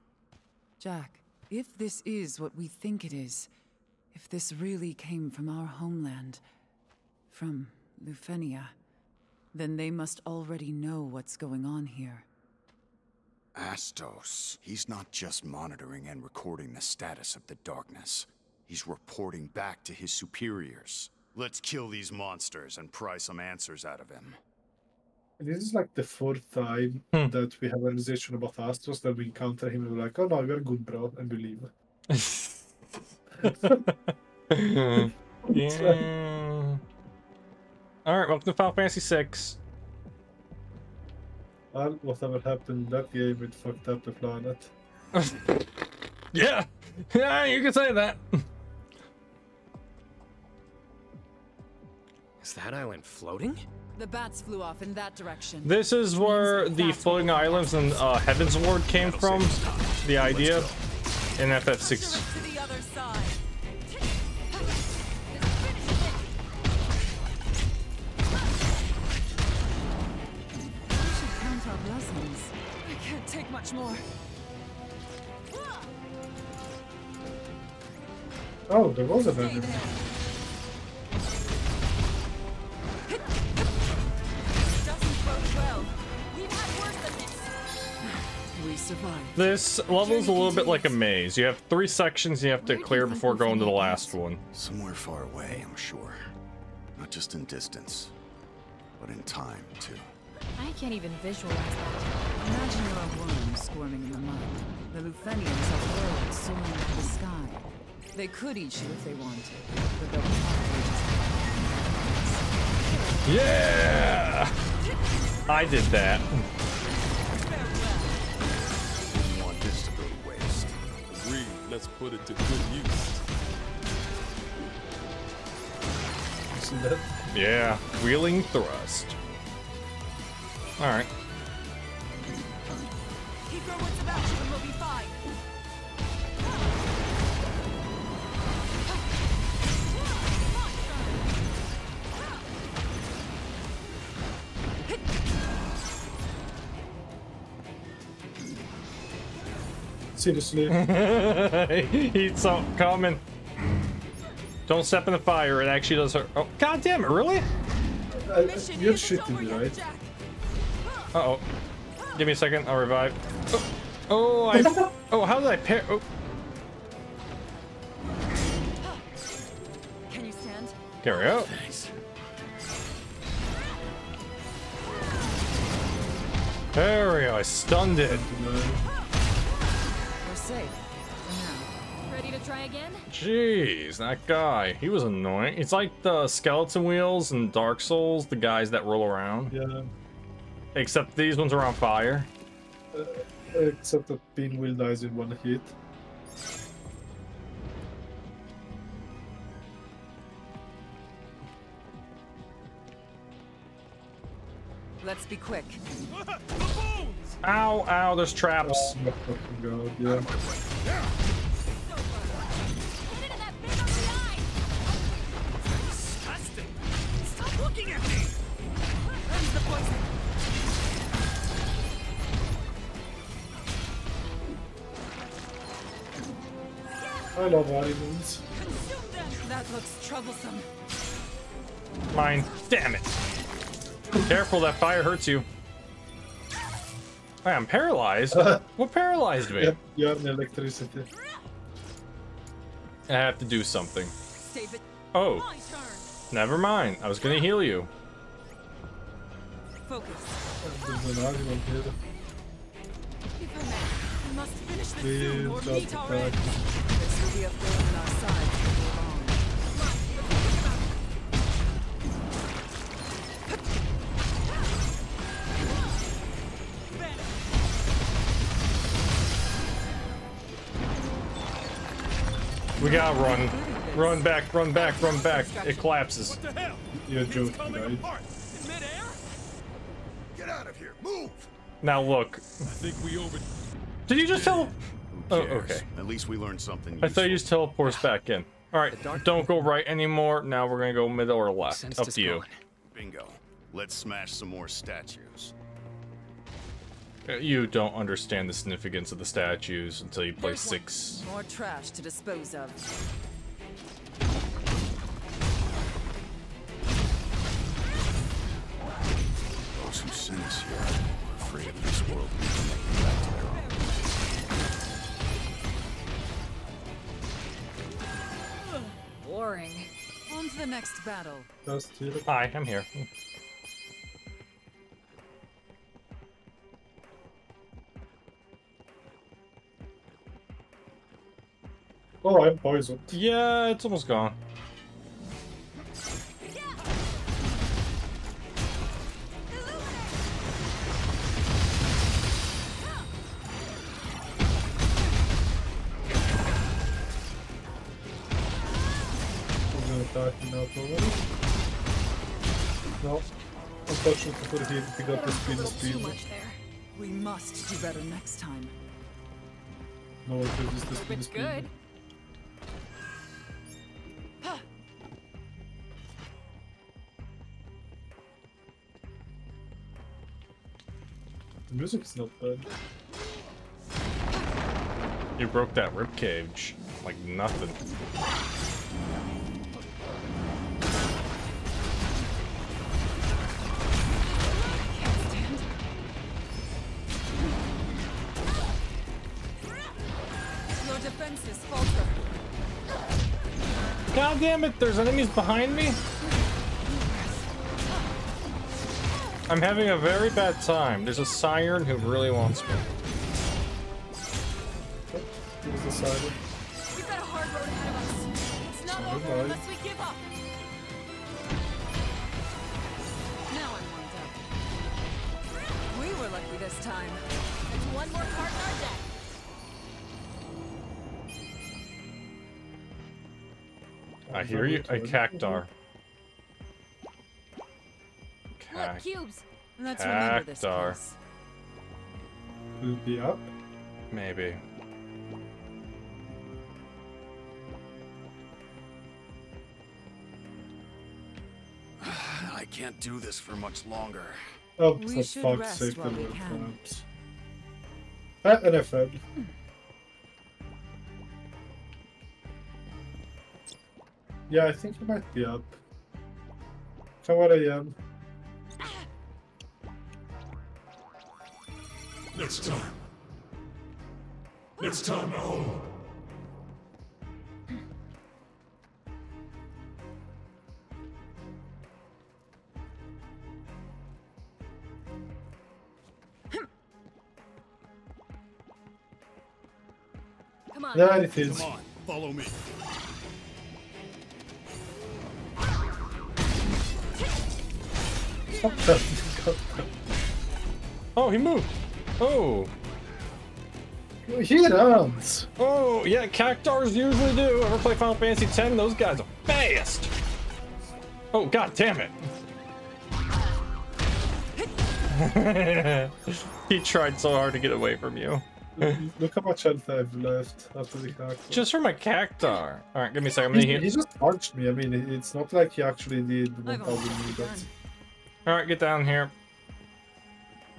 Jack, if this is what we think it is, if this really came from our homeland, from Lufenia, then they must already know what's going on here. Astos. He's not just monitoring and recording the status of the darkness. He's reporting back to his superiors. Let's kill these monsters and pry some answers out of him. This is like the fourth time Hmm. that we have a realization about Astos that we encounter him and we're like, oh no, you're good, bro, and we leave. yeah. All right, welcome to Final Fantasy VI. Well, whatever happened in that game, it fucked up the planet. Yeah, yeah, you can say that. Is that island floating? The bats flew off in that direction. This is where the floating islands and uh, Heaven's Ward came from. The idea in FF6. Oh, there was a enemy. Doesn't bode well. We've had worse than this. We survived. Level's a little bit like a maze. You have three sections you have to clear before going to the last one. Somewhere far away, I'm sure. Not just in distance, but in time, too. I can't even visualize that. Imagine you're a worm squirming in the mud. The Lufenians are birds soaring into the sky. They could eat you if they wanted, but they'll probably just Yeah! I did that. Didn't want this to go to waste. Agreed. Let's put it to good use. That? Yeah, wheeling thrust. All right. Seriously. He's so coming. Don't step in the fire. It actually does hurt. Oh, god damn it! Really? Uh, you're shitting me, right? Uh oh. Give me a second. I'll revive. Oh, oh I. Oh, how did I pair? Oh, Can you stand? there we go. Thanks. There we go. I stunned it. We're safe. Now. Ready to try again? Jeez, that guy. He was annoying. It's like the skeleton wheels in Dark Souls, the guys that roll around. Yeah. Except these ones are on fire. Uh, except that Pinwheel dies in one hit. Let's be quick. Ow, ow, there's traps. Oh god, yeah. Get into that big ugly eye! Disgusting. Stop looking at me. Where's the poison? I love them! That looks troublesome. Mine. Damn it. Careful, that fire hurts you. Hey, I'm paralyzed. what paralyzed me? Yeah, you have electricity. I have to do something. Oh, never mind. I was gonna heal you. Focus. There's We gotta run. Run back, run back, run back. It collapses. What the hell? You're It's joking, coming right? apart. In midair? Get out of here! Move! Now look. I think we over. Did you just tell? Who Oh, okay. At least we learned something. I thought you just teleport us back in. All right, don't go right anymore. Now we're gonna go middle or left. Up to you. Bingo. Let's smash some more statues. Uh, You don't understand the significance of the statues until you play There's six. More trash to dispose of. Those who sent us here were afraid of this world leaving them back to their own. Boring. On to the next battle? Just here. Hi, I'm here. Oh, I'm poisoned. Yeah, it's almost gone. I'm gonna attack him out already. No. Unfortunately for him, he got the speed and speed. We must do better next time. No, because it's the speed and speed. good. The music is not bad. You broke that rib cage like nothing. Your defenses falter. God damn it, there's enemies behind me? I'm having a very bad time. There's a siren who really wants me. He was decided. We've got a hard road ahead of us. It's not over Alright. unless we give up. Now I'm warmed up. We were lucky this time. There's one more card in our deck. I hear you. A Cactuar. Cubes. Let's remember this Cactuar. place. Will be up. Maybe. I can't do this for much longer. Oh, We for should rest sake, the while we can. collapse. Ah, and I fed. Yeah, I think he might be up. Come where I am. Next time. Next time, home. Come on. There it is. Come on, follow me. Oh, he moved. Oh. He runs. Oh, yeah, cactuars usually do. Ever play Final Fantasy X? Those guys are fast. Oh, god damn it. he tried so hard to get away from you. Look how much health I have left after the cactus. Just from a Cactuar. Alright, give me a second. I'm he, gonna heal. he just punched me. I mean, it's not like he actually did I've 1000 almost meters. Alright, get down here.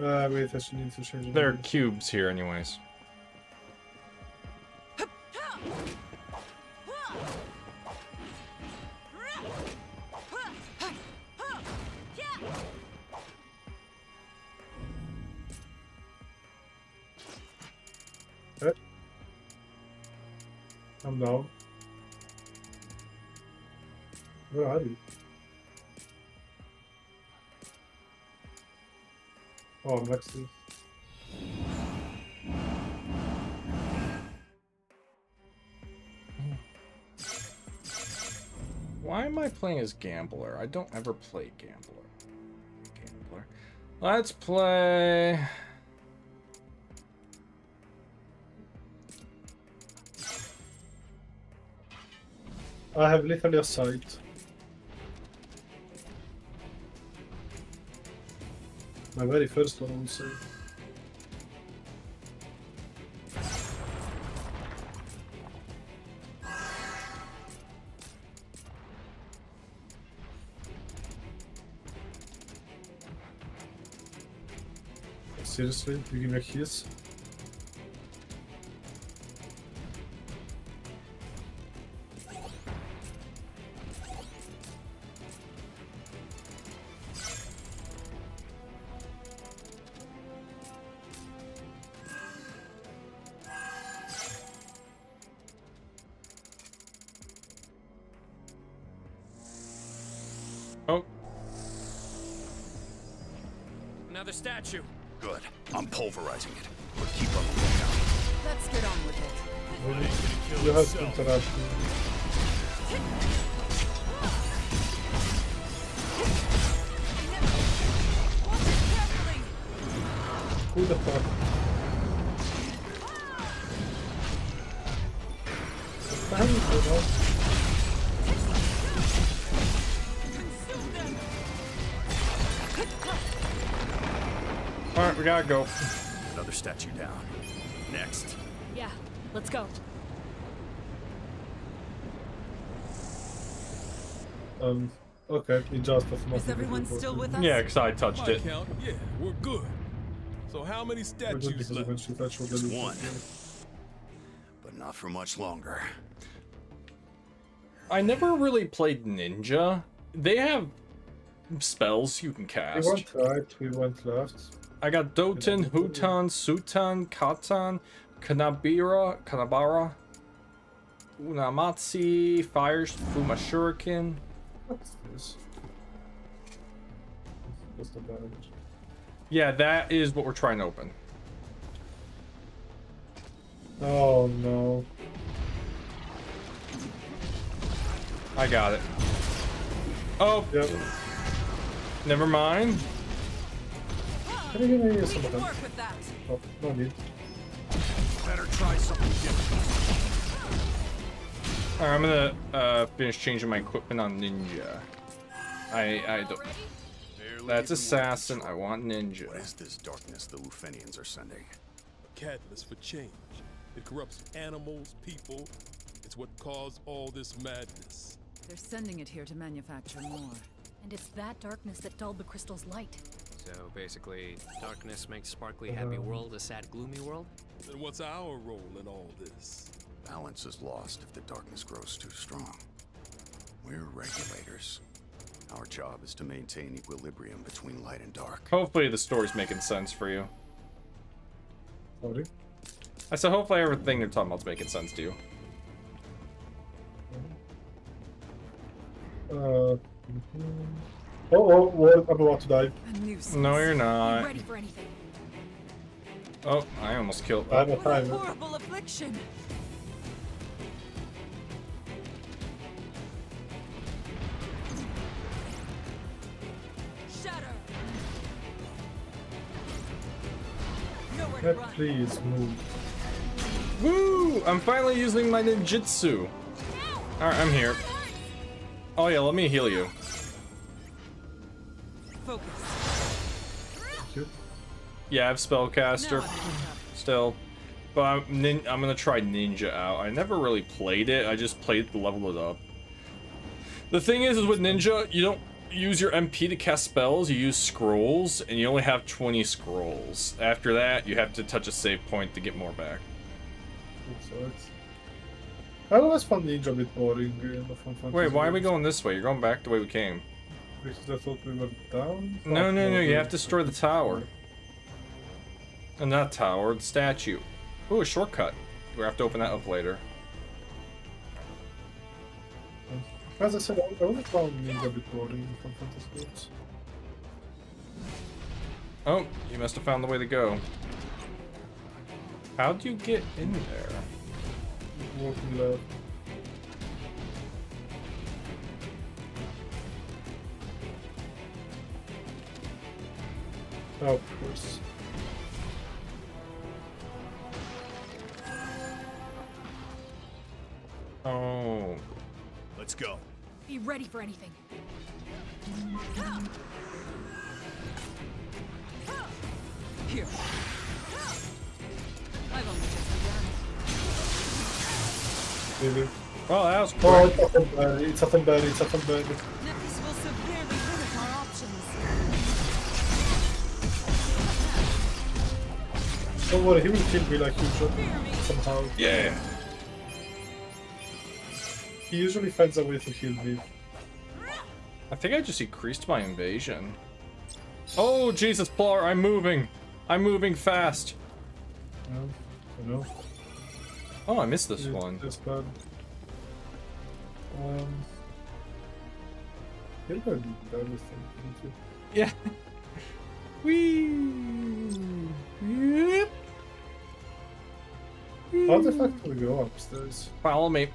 Uh, wait, I should need to change There are cubes here, anyways. I'm down. Where are you? Oh, I'm next to you. Why am I playing as Gambler? I don't ever play Gambler. Gambler. Let's play... I have literally a sight. My very first one, I would say. Seriously, you give me a kiss? Who the fuck? Thank you, no? Alright, we gotta go. Another statue down. Next. Yeah, let's go. Um, okay, he just of Is everyone still with us? Yeah, because I touched My it. count, yeah, we're good. So how many statues Because left? eventually Just one. But not for much longer. I never really played Ninja. They have spells you can cast. We cast. went right, we went left. I got Doten, Hutan, Sutan, Katan, Kanabira, Kanabara, Unamatsu, Fire, Fuma Shuriken. What's this? What's the damage? Yeah, that is what we're trying to open. Oh no. I got it. Oh, Yep. never mind. Can you give me some of them? Work with that. Oh, no need. Better try something different. Alright, I'm gonna uh, finish changing my equipment on Ninja. I I don't. Barely That's assassin. I want Ninja. What is this darkness the Lufenians are sending? A catalyst for change. It corrupts animals, people. It's what caused all this madness. They're sending it here to manufacture more. And it's that darkness that dulled the crystal's light. So basically, darkness makes sparkly happy uh-huh. world a sad gloomy world? Then what's our role in all this? Balance is lost if the darkness grows too strong. We're regulators. Our job is to maintain equilibrium between light and dark. Hopefully the story's making sense for you. Sorry. I said hopefully everything they're talking about's making sense to you. Uh, oh, oh, well, I'm about to die. No, you're Be not. ready for anything. Oh, I almost killed. I have a What a timer. horrible affliction. Cat, please move. Woo! I'm finally using my ninjutsu. Alright, I'm here. Oh yeah, let me heal you. Focus. You. Yeah, I have spellcaster Now I'm picking up. still. But I'm, nin I'm gonna try ninja out. I never really played it, I just played to level it up. The thing is, is with ninja, you don't use your MP to cast spells, you use scrolls, and you only have 20 scrolls. After that, you have to touch a save point to get more back. So it's... I always found Ninja a bit boring in the Final Fantasy Wait, why are we going this way? You're going back the way we came. Because I thought we were down? No, Oh, no, no, you have to destroy the tower. And uh, not tower, the statue. Ooh, a shortcut. We have to open that up later. As I said, I always found Ninja a bit boring in Final Fantasy games. Oh, you must have found the way to go. How'd you get in there? Walking left. Oh, of course. Oh. Let's go. Be ready for anything. Here. I've only just begun. Maybe. Well, that was Oh, quick. it's a Tonberry, it's a Tonberry, it's a Tonberry. This will severely limit our options. Don't worry, he will kill me like usual. Fear. Somehow. Yeah. He usually finds a way to heal me. I think I just increased my invasion. Oh, Jesus, Plar, I'm moving. I'm moving fast. No, know. Oh, I missed this one. Bad. Um, you're gonna do everything, didn't you? Yeah. Whee! Yep. How the fuck do we go upstairs? Follow me.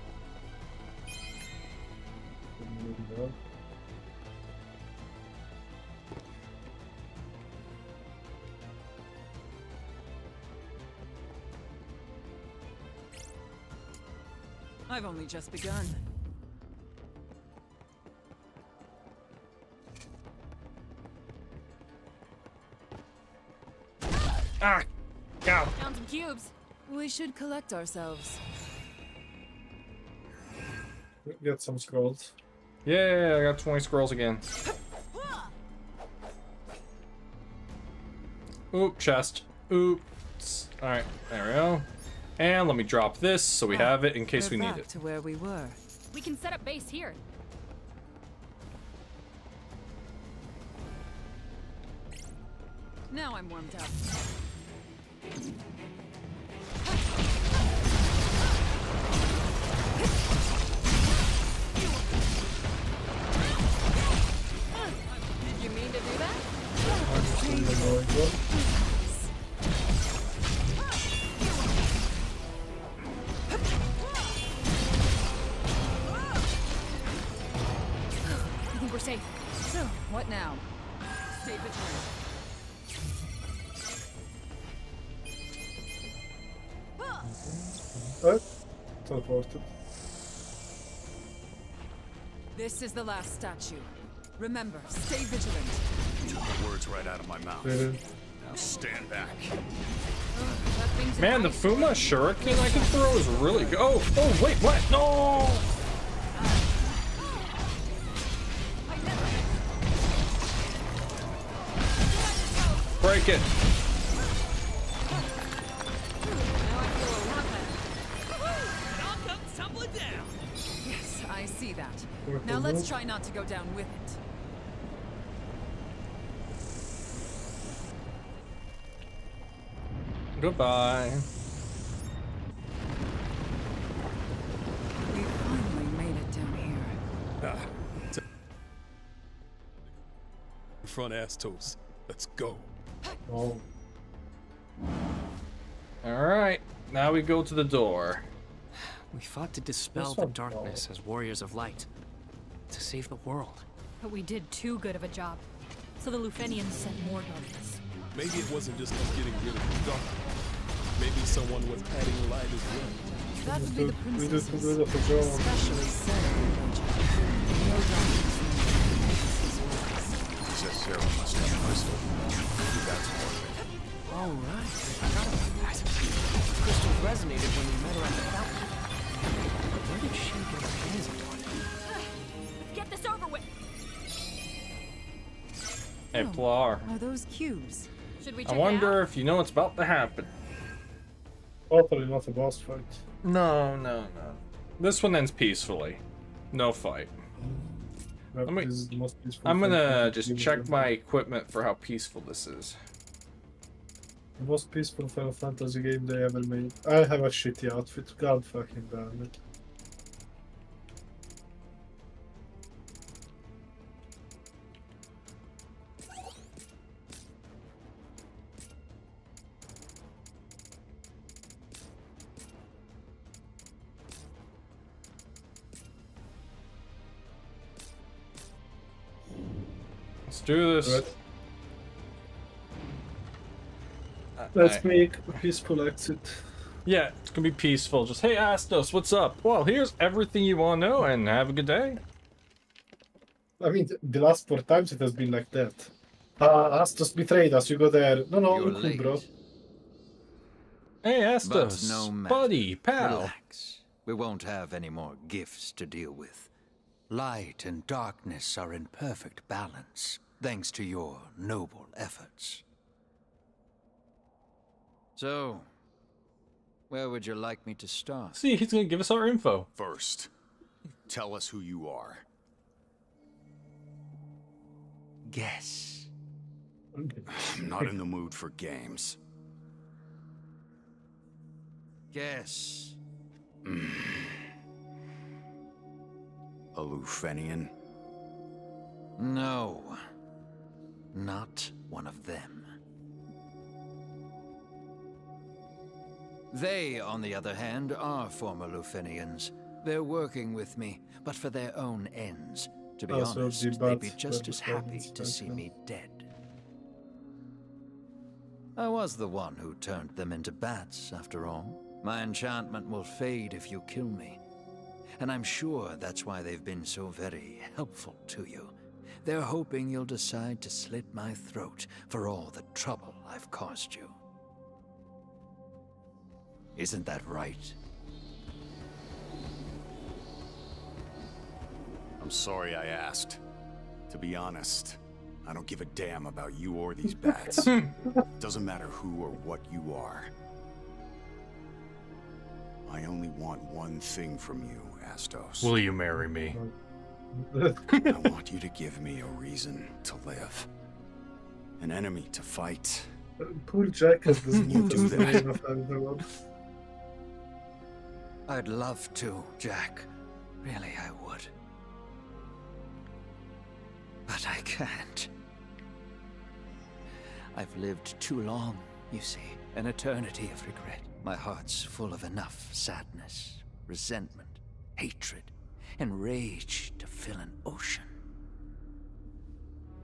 I've only just begun. Ah! Go! Found some cubes. We should collect ourselves. Get some scrolls. Yeah, I got 20 scrolls again. Oop, chest. Oops. Alright, there we go. And let me drop this so we ah, have it in case We're we need back it. to where we were. We can set up base here. Now I'm warmed up. This is the last statue. Remember, stay vigilant. Took the words right out of my mouth. Really? Now stand back. That thing's Man, the Fuma Shuriken I can throw is really good. Oh, oh, wait, what? No! Break it. Let's try not to go down with it. Goodbye. We finally made it down here. Ah, t- front ass toast. Let's go. Oh. Alright, now we go to the door. We fought to dispel the darkness as warriors of light. To save the world. But we did too good of a job. So the Lufenians sent more darkness. Maybe it wasn't just us getting rid of the dark. Maybe someone was adding light as well. That would be the We did princesses. good job. Especially Sarah. No darkness the princesses' Says Sarah must have crystal. Maybe that's part. All right, I forgot about that. Crystal resonated when we met her at the fountain. But where did she get her hands on Hey, Oh. Are those cubes? Should we I wonder out? if you know what's about to happen. Hopefully not a boss fight. No, no, no. This one ends peacefully. No fight. That Let me- is the most peaceful I'm gonna just check my equipment for how peaceful this is. The most peaceful Final Fantasy game they ever made. I have a shitty outfit. God fucking damn it. Do this. Right. Uh, Let's I- make a peaceful exit. Yeah, it's gonna be peaceful. Just hey, Astos, what's up? Well, here's everything you want to know, and have a good day. I mean, the last four times it has been like that. Ah, Astos betrayed us. You go there. No, no, You're cool, late. bro. Hey, Astos, no matter. buddy, pal. Relax. We won't have any more gifts to deal with. Light and darkness are in perfect balance, thanks to your noble efforts. So, where would you like me to start? See, he's gonna give us our info. First, tell us who you are. Guess. I'm not in the mood for games. Guess. Hmm. A Lufenian? No. Not one of them. They, on the other hand, are former Lufenians. They're working with me, but for their own ends. To be Oh, so honest, the they'd be just as happy to see me dead. I was the one who turned them into bats, after all. My enchantment will fade if you kill me. And I'm sure that's why they've been so very helpful to you. They're hoping you'll decide to slit my throat for all the trouble I've caused you. Isn't that right? I'm sorry I asked. To be honest, I don't give a damn about you or these bats. Doesn't matter who or what you are. I only want one thing from you, Astos. Will you marry me? I want you to give me a reason to live. An enemy to fight. Poor Jack has the You do that. name of everyone. I'd love to, Jack. Really, I would. But I can't. I've lived too long, you see. An eternity of regret. My heart's full of enough sadness, resentment, hatred, and rage to fill an ocean.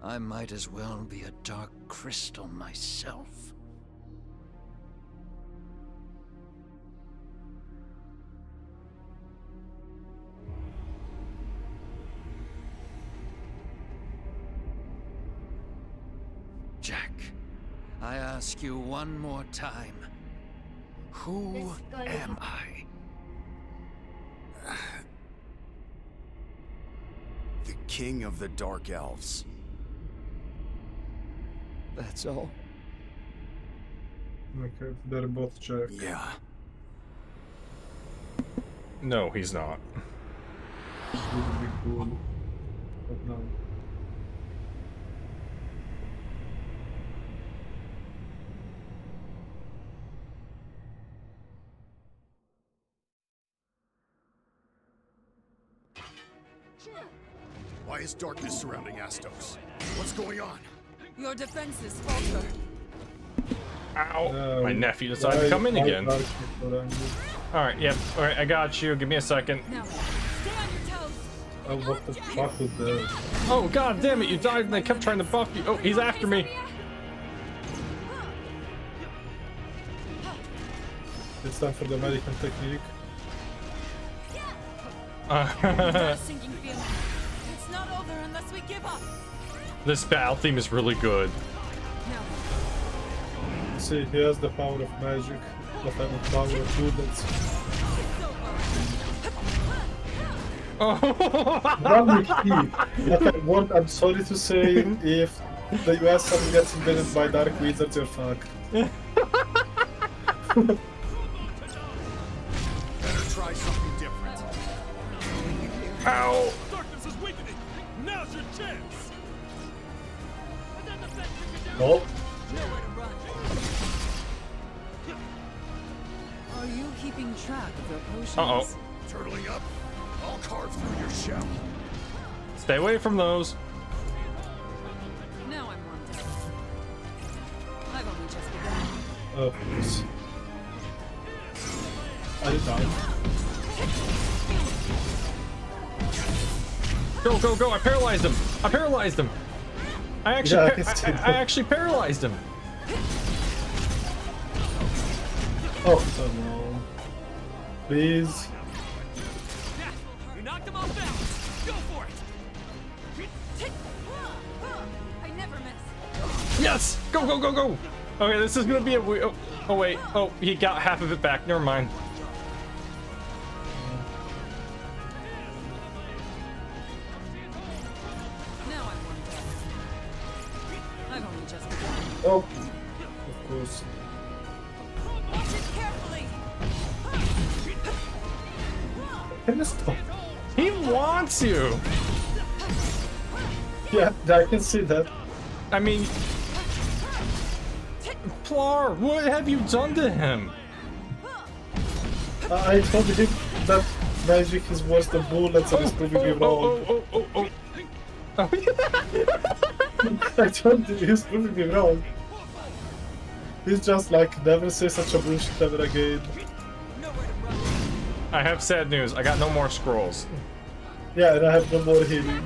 I might as well be a dark crystal myself. Jack, I ask you one more time. Who am I? The king of the Dark Elves. That's all. Okay, they're both check. Yeah. No, he's not. Would be cool. But no. Why is darkness surrounding Astos? What's going on? Your defenses falter. Ow! Uh, My nephew decided to come in again. darkness around you? Alright, yep. Alright, I got you. Give me a second. Now, stay on your toes. Oh, what the fuck with that? Oh, god damn it, you died and they kept trying to buff you. Oh, he's after me. It's time for the American technique. Uh, unless we give up. this battle theme is really good. Now, See, he has the power of magic, but I'm the power of bullets. One key. Okay, one, I'm sorry to say, if the US suddenly gets invaded by dark wizards, you're fucked. Better try something different. Ow! No? Are you keeping track of your potions? Uh-oh. Turtling up, I'll carve through your shell. Stay away from those. now I'm warmed up. I've only just begun. Oh, please. Are you dying? Go, go, go! I paralyzed him! I paralyzed him! I actually, Yeah, I par- can see I, I, actually paralyzed him! Oh, come on. Please. You knocked him off balance. Go for it. I never miss. Yes! Go, go, go, go! Okay, this is gonna be a oh, oh wait, oh, he got half of it back, never mind. I can see that. I mean... Plar, what have you done to him? Uh, I told him that magic is worse than bullets and he's proving me wrong. oh, oh, oh, oh, oh. I told you, he's proving me wrong. He's just like, never say such a bullshit ever again. I have sad news. I got no more scrolls. Yeah, and I have no more healing.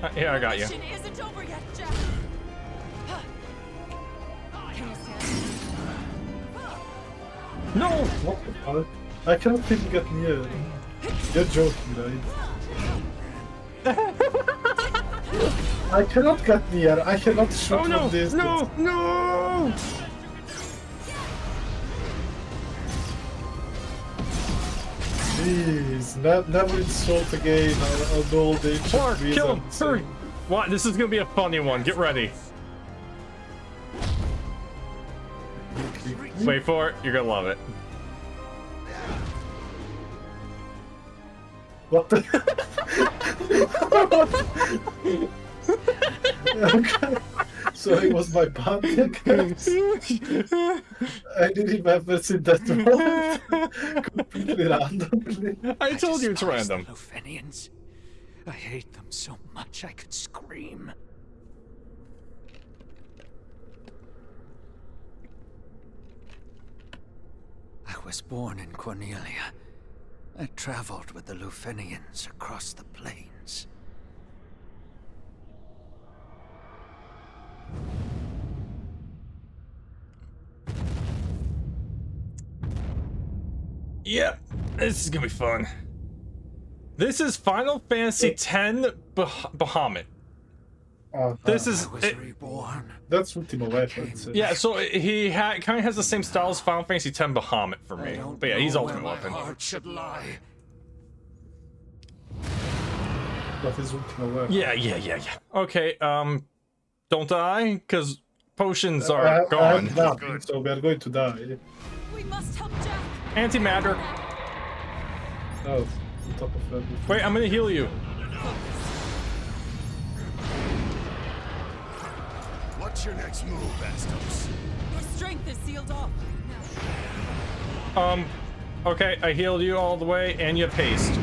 Uh, here, I got you. Mission isn't over yet, Jack. You? No! What the fuck? I cannot even get near. You're joking, right? I cannot get near. I cannot shoot Oh no! from this. No! No! Please, ne never insult the again our, our old age. Clark, kill him! Hurry! What? This is gonna be a funny one. Get ready. Wait for it. You're gonna love it. What the? okay. So it was my bounty again. I didn't remember seeing that one. Completely randomly. I told you it's random. Lufenians. I hate them so much I could scream. I was born in Cornelia. I traveled with the Lufenians across the plains. Yep, this is gonna be fun. This is Final Fantasy X bah Bahamut. Uh, This is it- That's Ultima Weapon. so- yeah. So he ha- kind of has the same style as Final Fantasy X Bahamut for me. But yeah, he's know Ultimate where my Weapon. heart should lie. That is Ultima Weapon. Yeah, yeah, yeah, yeah. Okay, um, don't die, because potions I- are I, gone. have nothing, so we are going to die. We must help Jack. Antimatter. Oh, on top of that. Wait, I'm gonna heal you. What's your next move, Astos? Your strength is sealed off. Um, okay, I healed you all the way, and you have haste.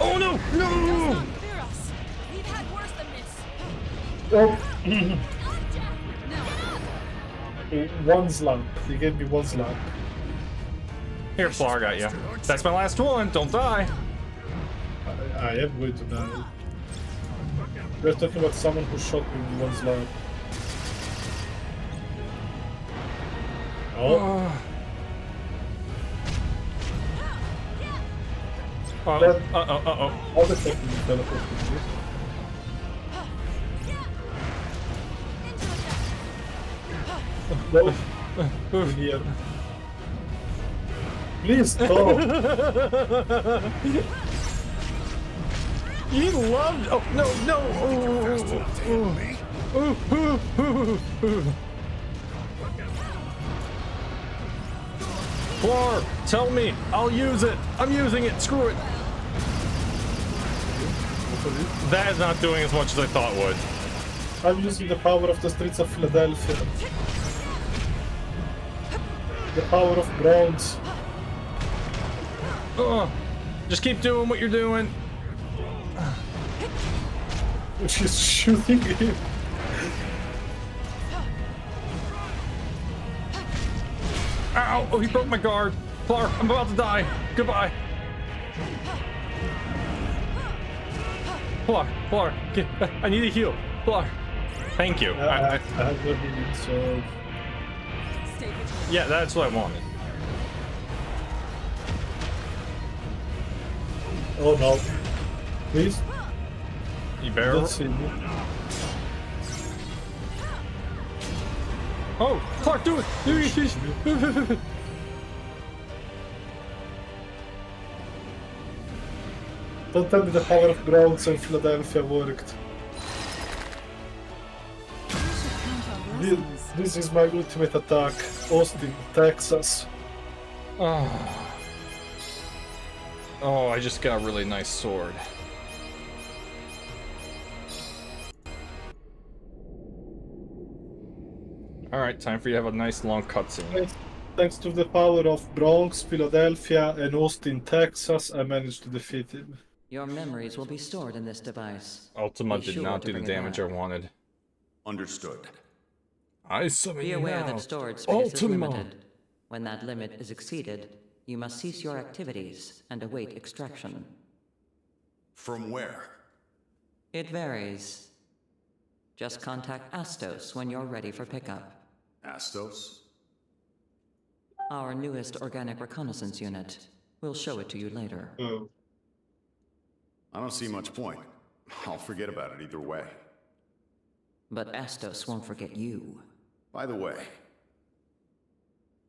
Oh, No. No! Oh. One slap. He gave me one slap. Here, Plar got you. That's my last one. Don't die. I, I am going to die. We're talking about someone who shot me with one slap. Oh, uh, Uh, uh, uh, uh, uh. how the you teleport to me? No. In here. Please stop. He loved. Oh no, no! Oh, oh, oh, oh, oh. Plar, tell me. I'll use it. I'm using it. Screw it. That is not doing as much as I thought would. I'm using the power of the streets of Philadelphia. The power of bronze. Ugh. just keep doing what you're doing. She's shooting him. Ow! Oh, he broke my guard. Plar, I'm about to die. Goodbye. Plar, Plar, get, I need a heal. Plar, thank you. I, I- I, I I- have no healing, so Stay vigilant. yeah, that's what I wanted. Oh no. Please, You barrel. don't see me. Oh, Clark, do it! Do it! Don't tell me the power of bronze in Philadelphia worked. This, this is my ultimate attack. Austin, Texas. Oh. Oh, I just got a really nice sword. Alright, time for you to have a nice long cutscene. Thanks to the power of Bronx, Philadelphia, and Austin, Texas, I managed to defeat him. Your memories will be stored in this device. Ultima Be did sure not do the damage. I wanted. Understood. I summon Be aware now. that storage space is limited. When that limit is exceeded, you must cease your activities and await extraction. From where? It varies. Just contact Astos when you're ready for pickup. Astos? Our newest organic reconnaissance unit. We'll show it to you later. Oh. I don't see much point. I'll forget about it either way. But Astos won't forget you. By the way,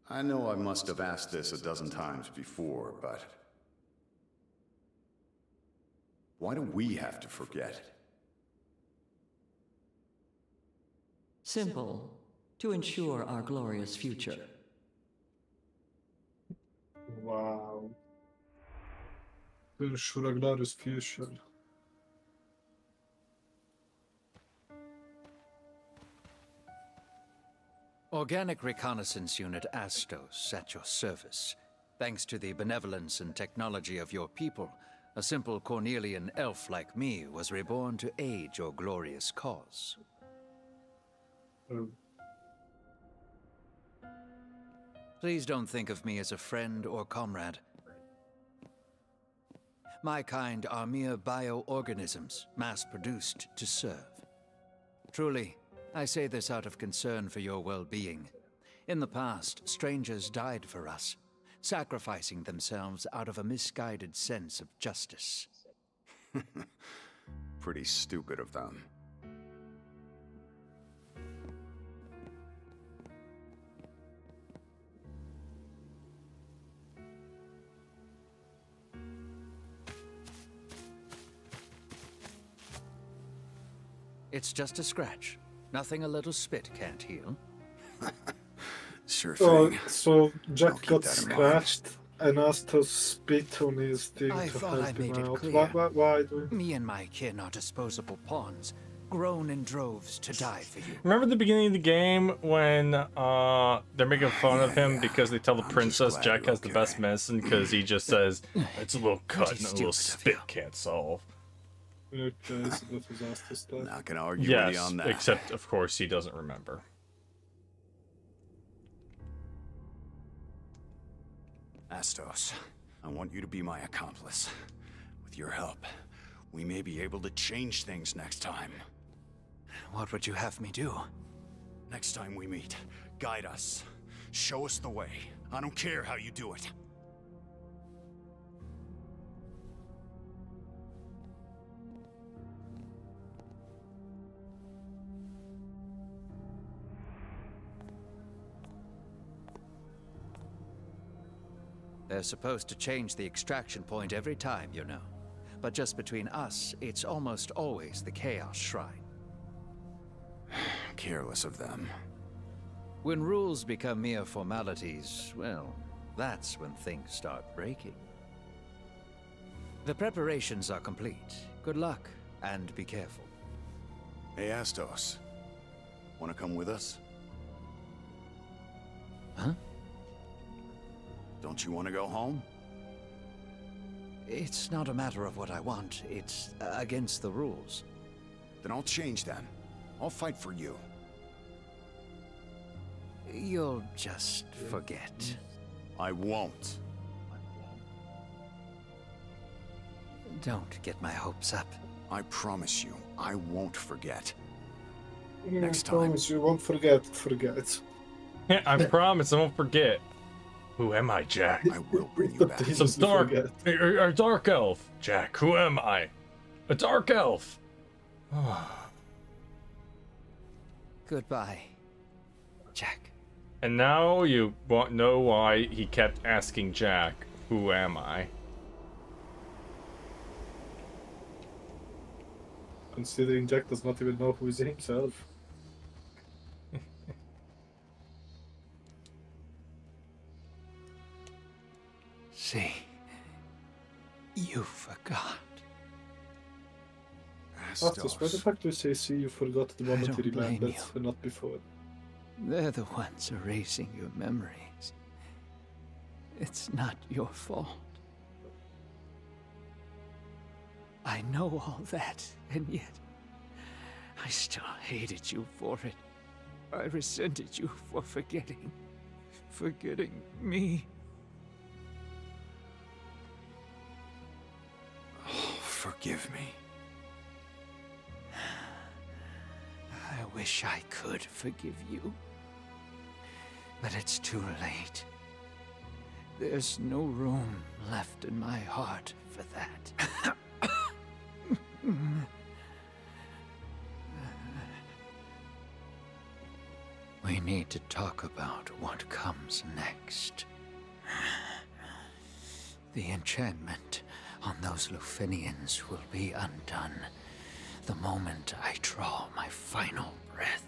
I know I must have asked this a dozen times before, but... Why do we have to forget? Simple. To ensure our glorious future. Wow. To ensure a glorious future. Organic Reconnaissance Unit Astos at your service. Thanks to the benevolence and technology of your people, a simple Cornelian elf like me was reborn to aid your glorious cause. Oh. Please don't think of me as a friend or comrade. My kind are mere bioorganisms, mass-produced to serve. Truly, I say this out of concern for your well-being. In the past, strangers died for us, sacrificing themselves out of a misguided sense of justice. Pretty stupid of them. It's just a scratch. Nothing a little spit can't heal. Sure Oh, so Jack got that in mind. scratched and asked to spit on his thing I to thought help I him made it clear. Why, why, why do Me and my kin are disposable pawns, grown in droves to die for you. Remember the beginning of the game when uh they're making fun of him because they tell the princess Jack has the best medicine because he just says it's a little cut and a little spit can't solve. Not gonna argue with you Yes, on that. except of course he doesn't remember. Astos, I want you to be my accomplice. With your help, we may be able to change things next time. What would you have me do? Next time we meet, guide us. Show us the way. I don't care how you do it. They're supposed to change the extraction point every time, you know. But just between us, it's almost always the Chaos Shrine. Careless of them. When rules become mere formalities, well, that's when things start breaking. The preparations are complete. Good luck, and be careful. Hey, Astos. Wanna come with us? Huh? Don't you want to go home? It's not a matter of what I want, it's uh, against the rules. Then I'll change them. I'll fight for you. You'll just forget. I won't. Don't get my hopes up. I promise you, I won't forget. Yeah, Next I time. promise you won't forget, forget. I promise I won't forget. Who am I, Jack? I will bring you back. he Some dark, forget. a, a- a dark elf. Jack, who am I? A dark elf. Goodbye, Jack. And now you won't know why he kept asking Jack, "Who am I?" Considering Jack does not even know who is himself. See, you forgot. Astos, why the fuck do you say see you forgot the moment don't you remembered you. and not before? They're the ones erasing your memories. It's not your fault. I know all that, and yet I still hated you for it. I resented you for forgetting. Forgetting me. Forgive me. I wish I could forgive you. But it's too late. There's no room left in my heart for that. we need to talk about what comes next. The enchantment on those Lufenians will be undone the moment I draw my final breath.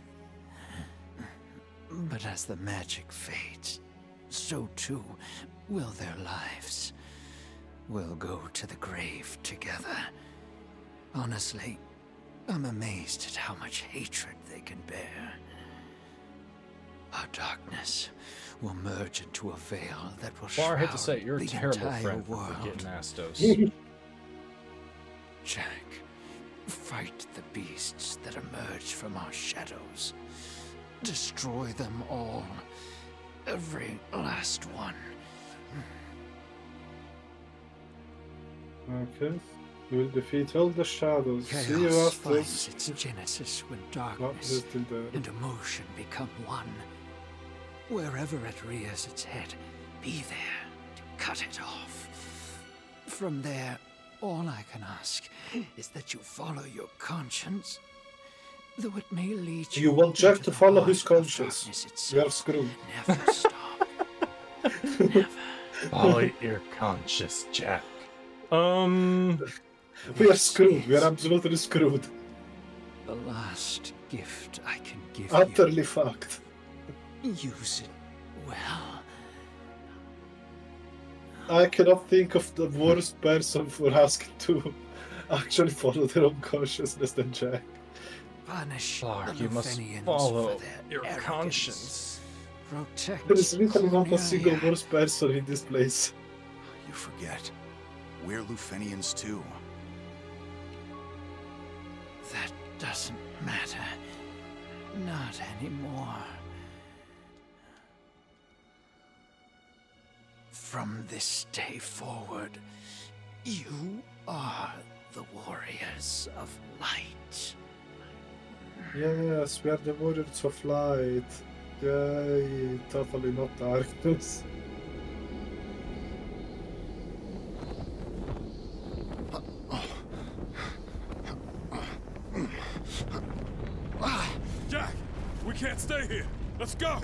But as the magic fades, so too will their lives. We'll go to the grave together. Honestly, I'm amazed at how much hatred they can bear. Our darkness will merge into a veil that will Well, I hate to shroud say it, you're a the terrible entire friend for world. Astos. Jack, fight the beasts that emerge from our shadows. Destroy them all. Every last one. Okay. We will defeat all the shadows. See you after. finds its genesis when darkness he's still there. and emotion become one. Wherever it rears its head, be there to cut it off. From there, all I can ask is that you follow your conscience. Though it may lead you You want Jack to follow his conscience. darkness We are screwed. Never stop. never. Follow your conscious, Jack. Um, We are screwed. We are absolutely screwed. The last gift I can give Utterly fucked. You. Use it well. I cannot think of the worst person for asking to actually follow their own consciousness than Jack. Punish Clark, the you must Lufenians follow for their your arrogance. conscience. Protect There is literally not a single Cornelia. worse person in this place. You forget. We're Lufenians too. That doesn't matter. Not anymore. From this day forward, you are the warriors of light. Yes, we are the warriors of light. Yay, totally not darkness. Jack, we can't stay here. Let's go.